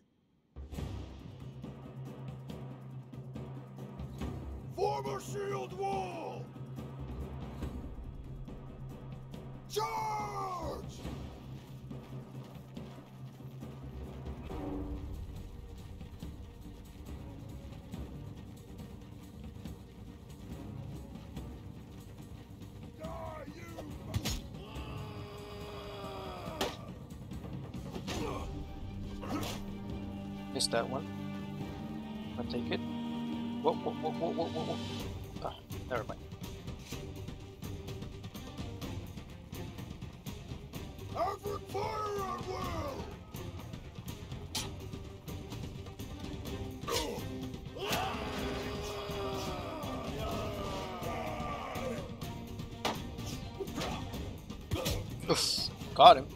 Form a shield wall! Charge! That one. I'll take it. What, what, what, what, what, what, what? Oh, ah, never mind. Alfred fire on world! Got him.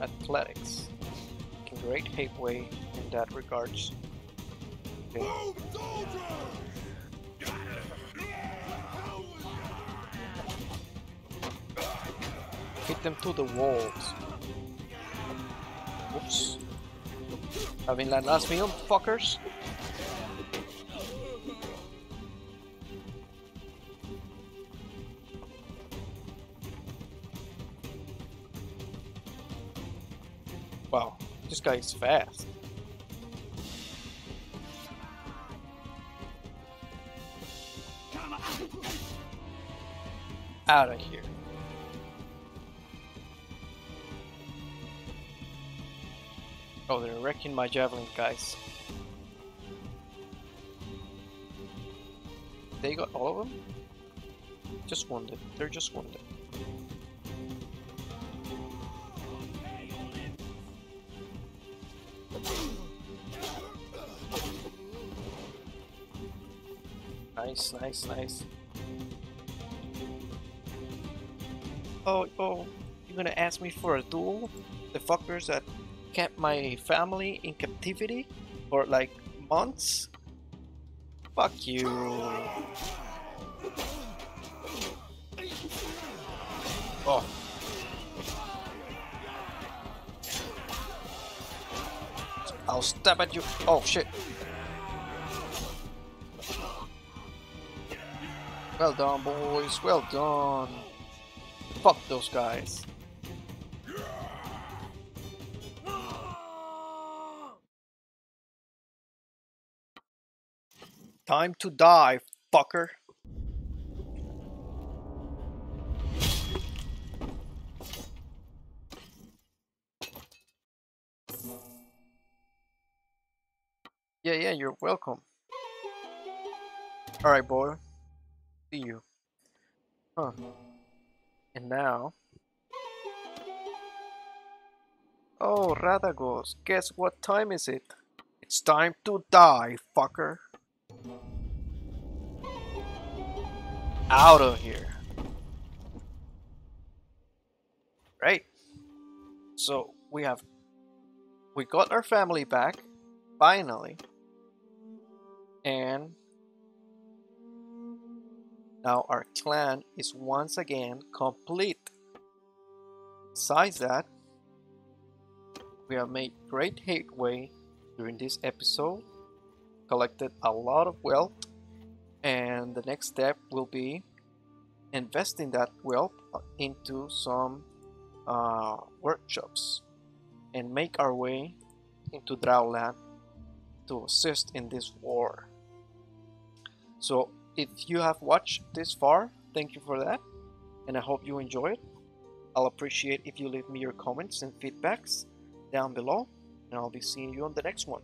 Athletics. Making great headway in that regards. Okay. Hit them to the walls. Oops. Having that last meal, fuckers. This guy is fast. Out of here. Oh, they're wrecking my javelin, guys. They got all of them? Just wounded. They're just wounded. Nice, nice, nice. Oh, oh, you're gonna ask me for a duel? The fuckers that kept my family in captivity for like months? Fuck you. Oh. I'll stab at you. Oh shit. Well done, boys. Well done. Fuck those guys. Time to die, fucker. Yeah, yeah, you're welcome. Alright, boy. See you. Huh. And now... Oh, Radagos, guess what time is it? It's time to die, fucker. Out of here. Right. So we have we got our family back finally. And now our clan is once again complete. Besides that, we have made great headway during this episode, collected a lot of wealth, and the next step will be investing that wealth into some uh, workshops and make our way into Drowland to assist in this war. So if you have watched this far, thank you for that, and I hope you enjoy it. I'll appreciate if you leave me your comments and feedbacks down below, and I'll be seeing you on the next one.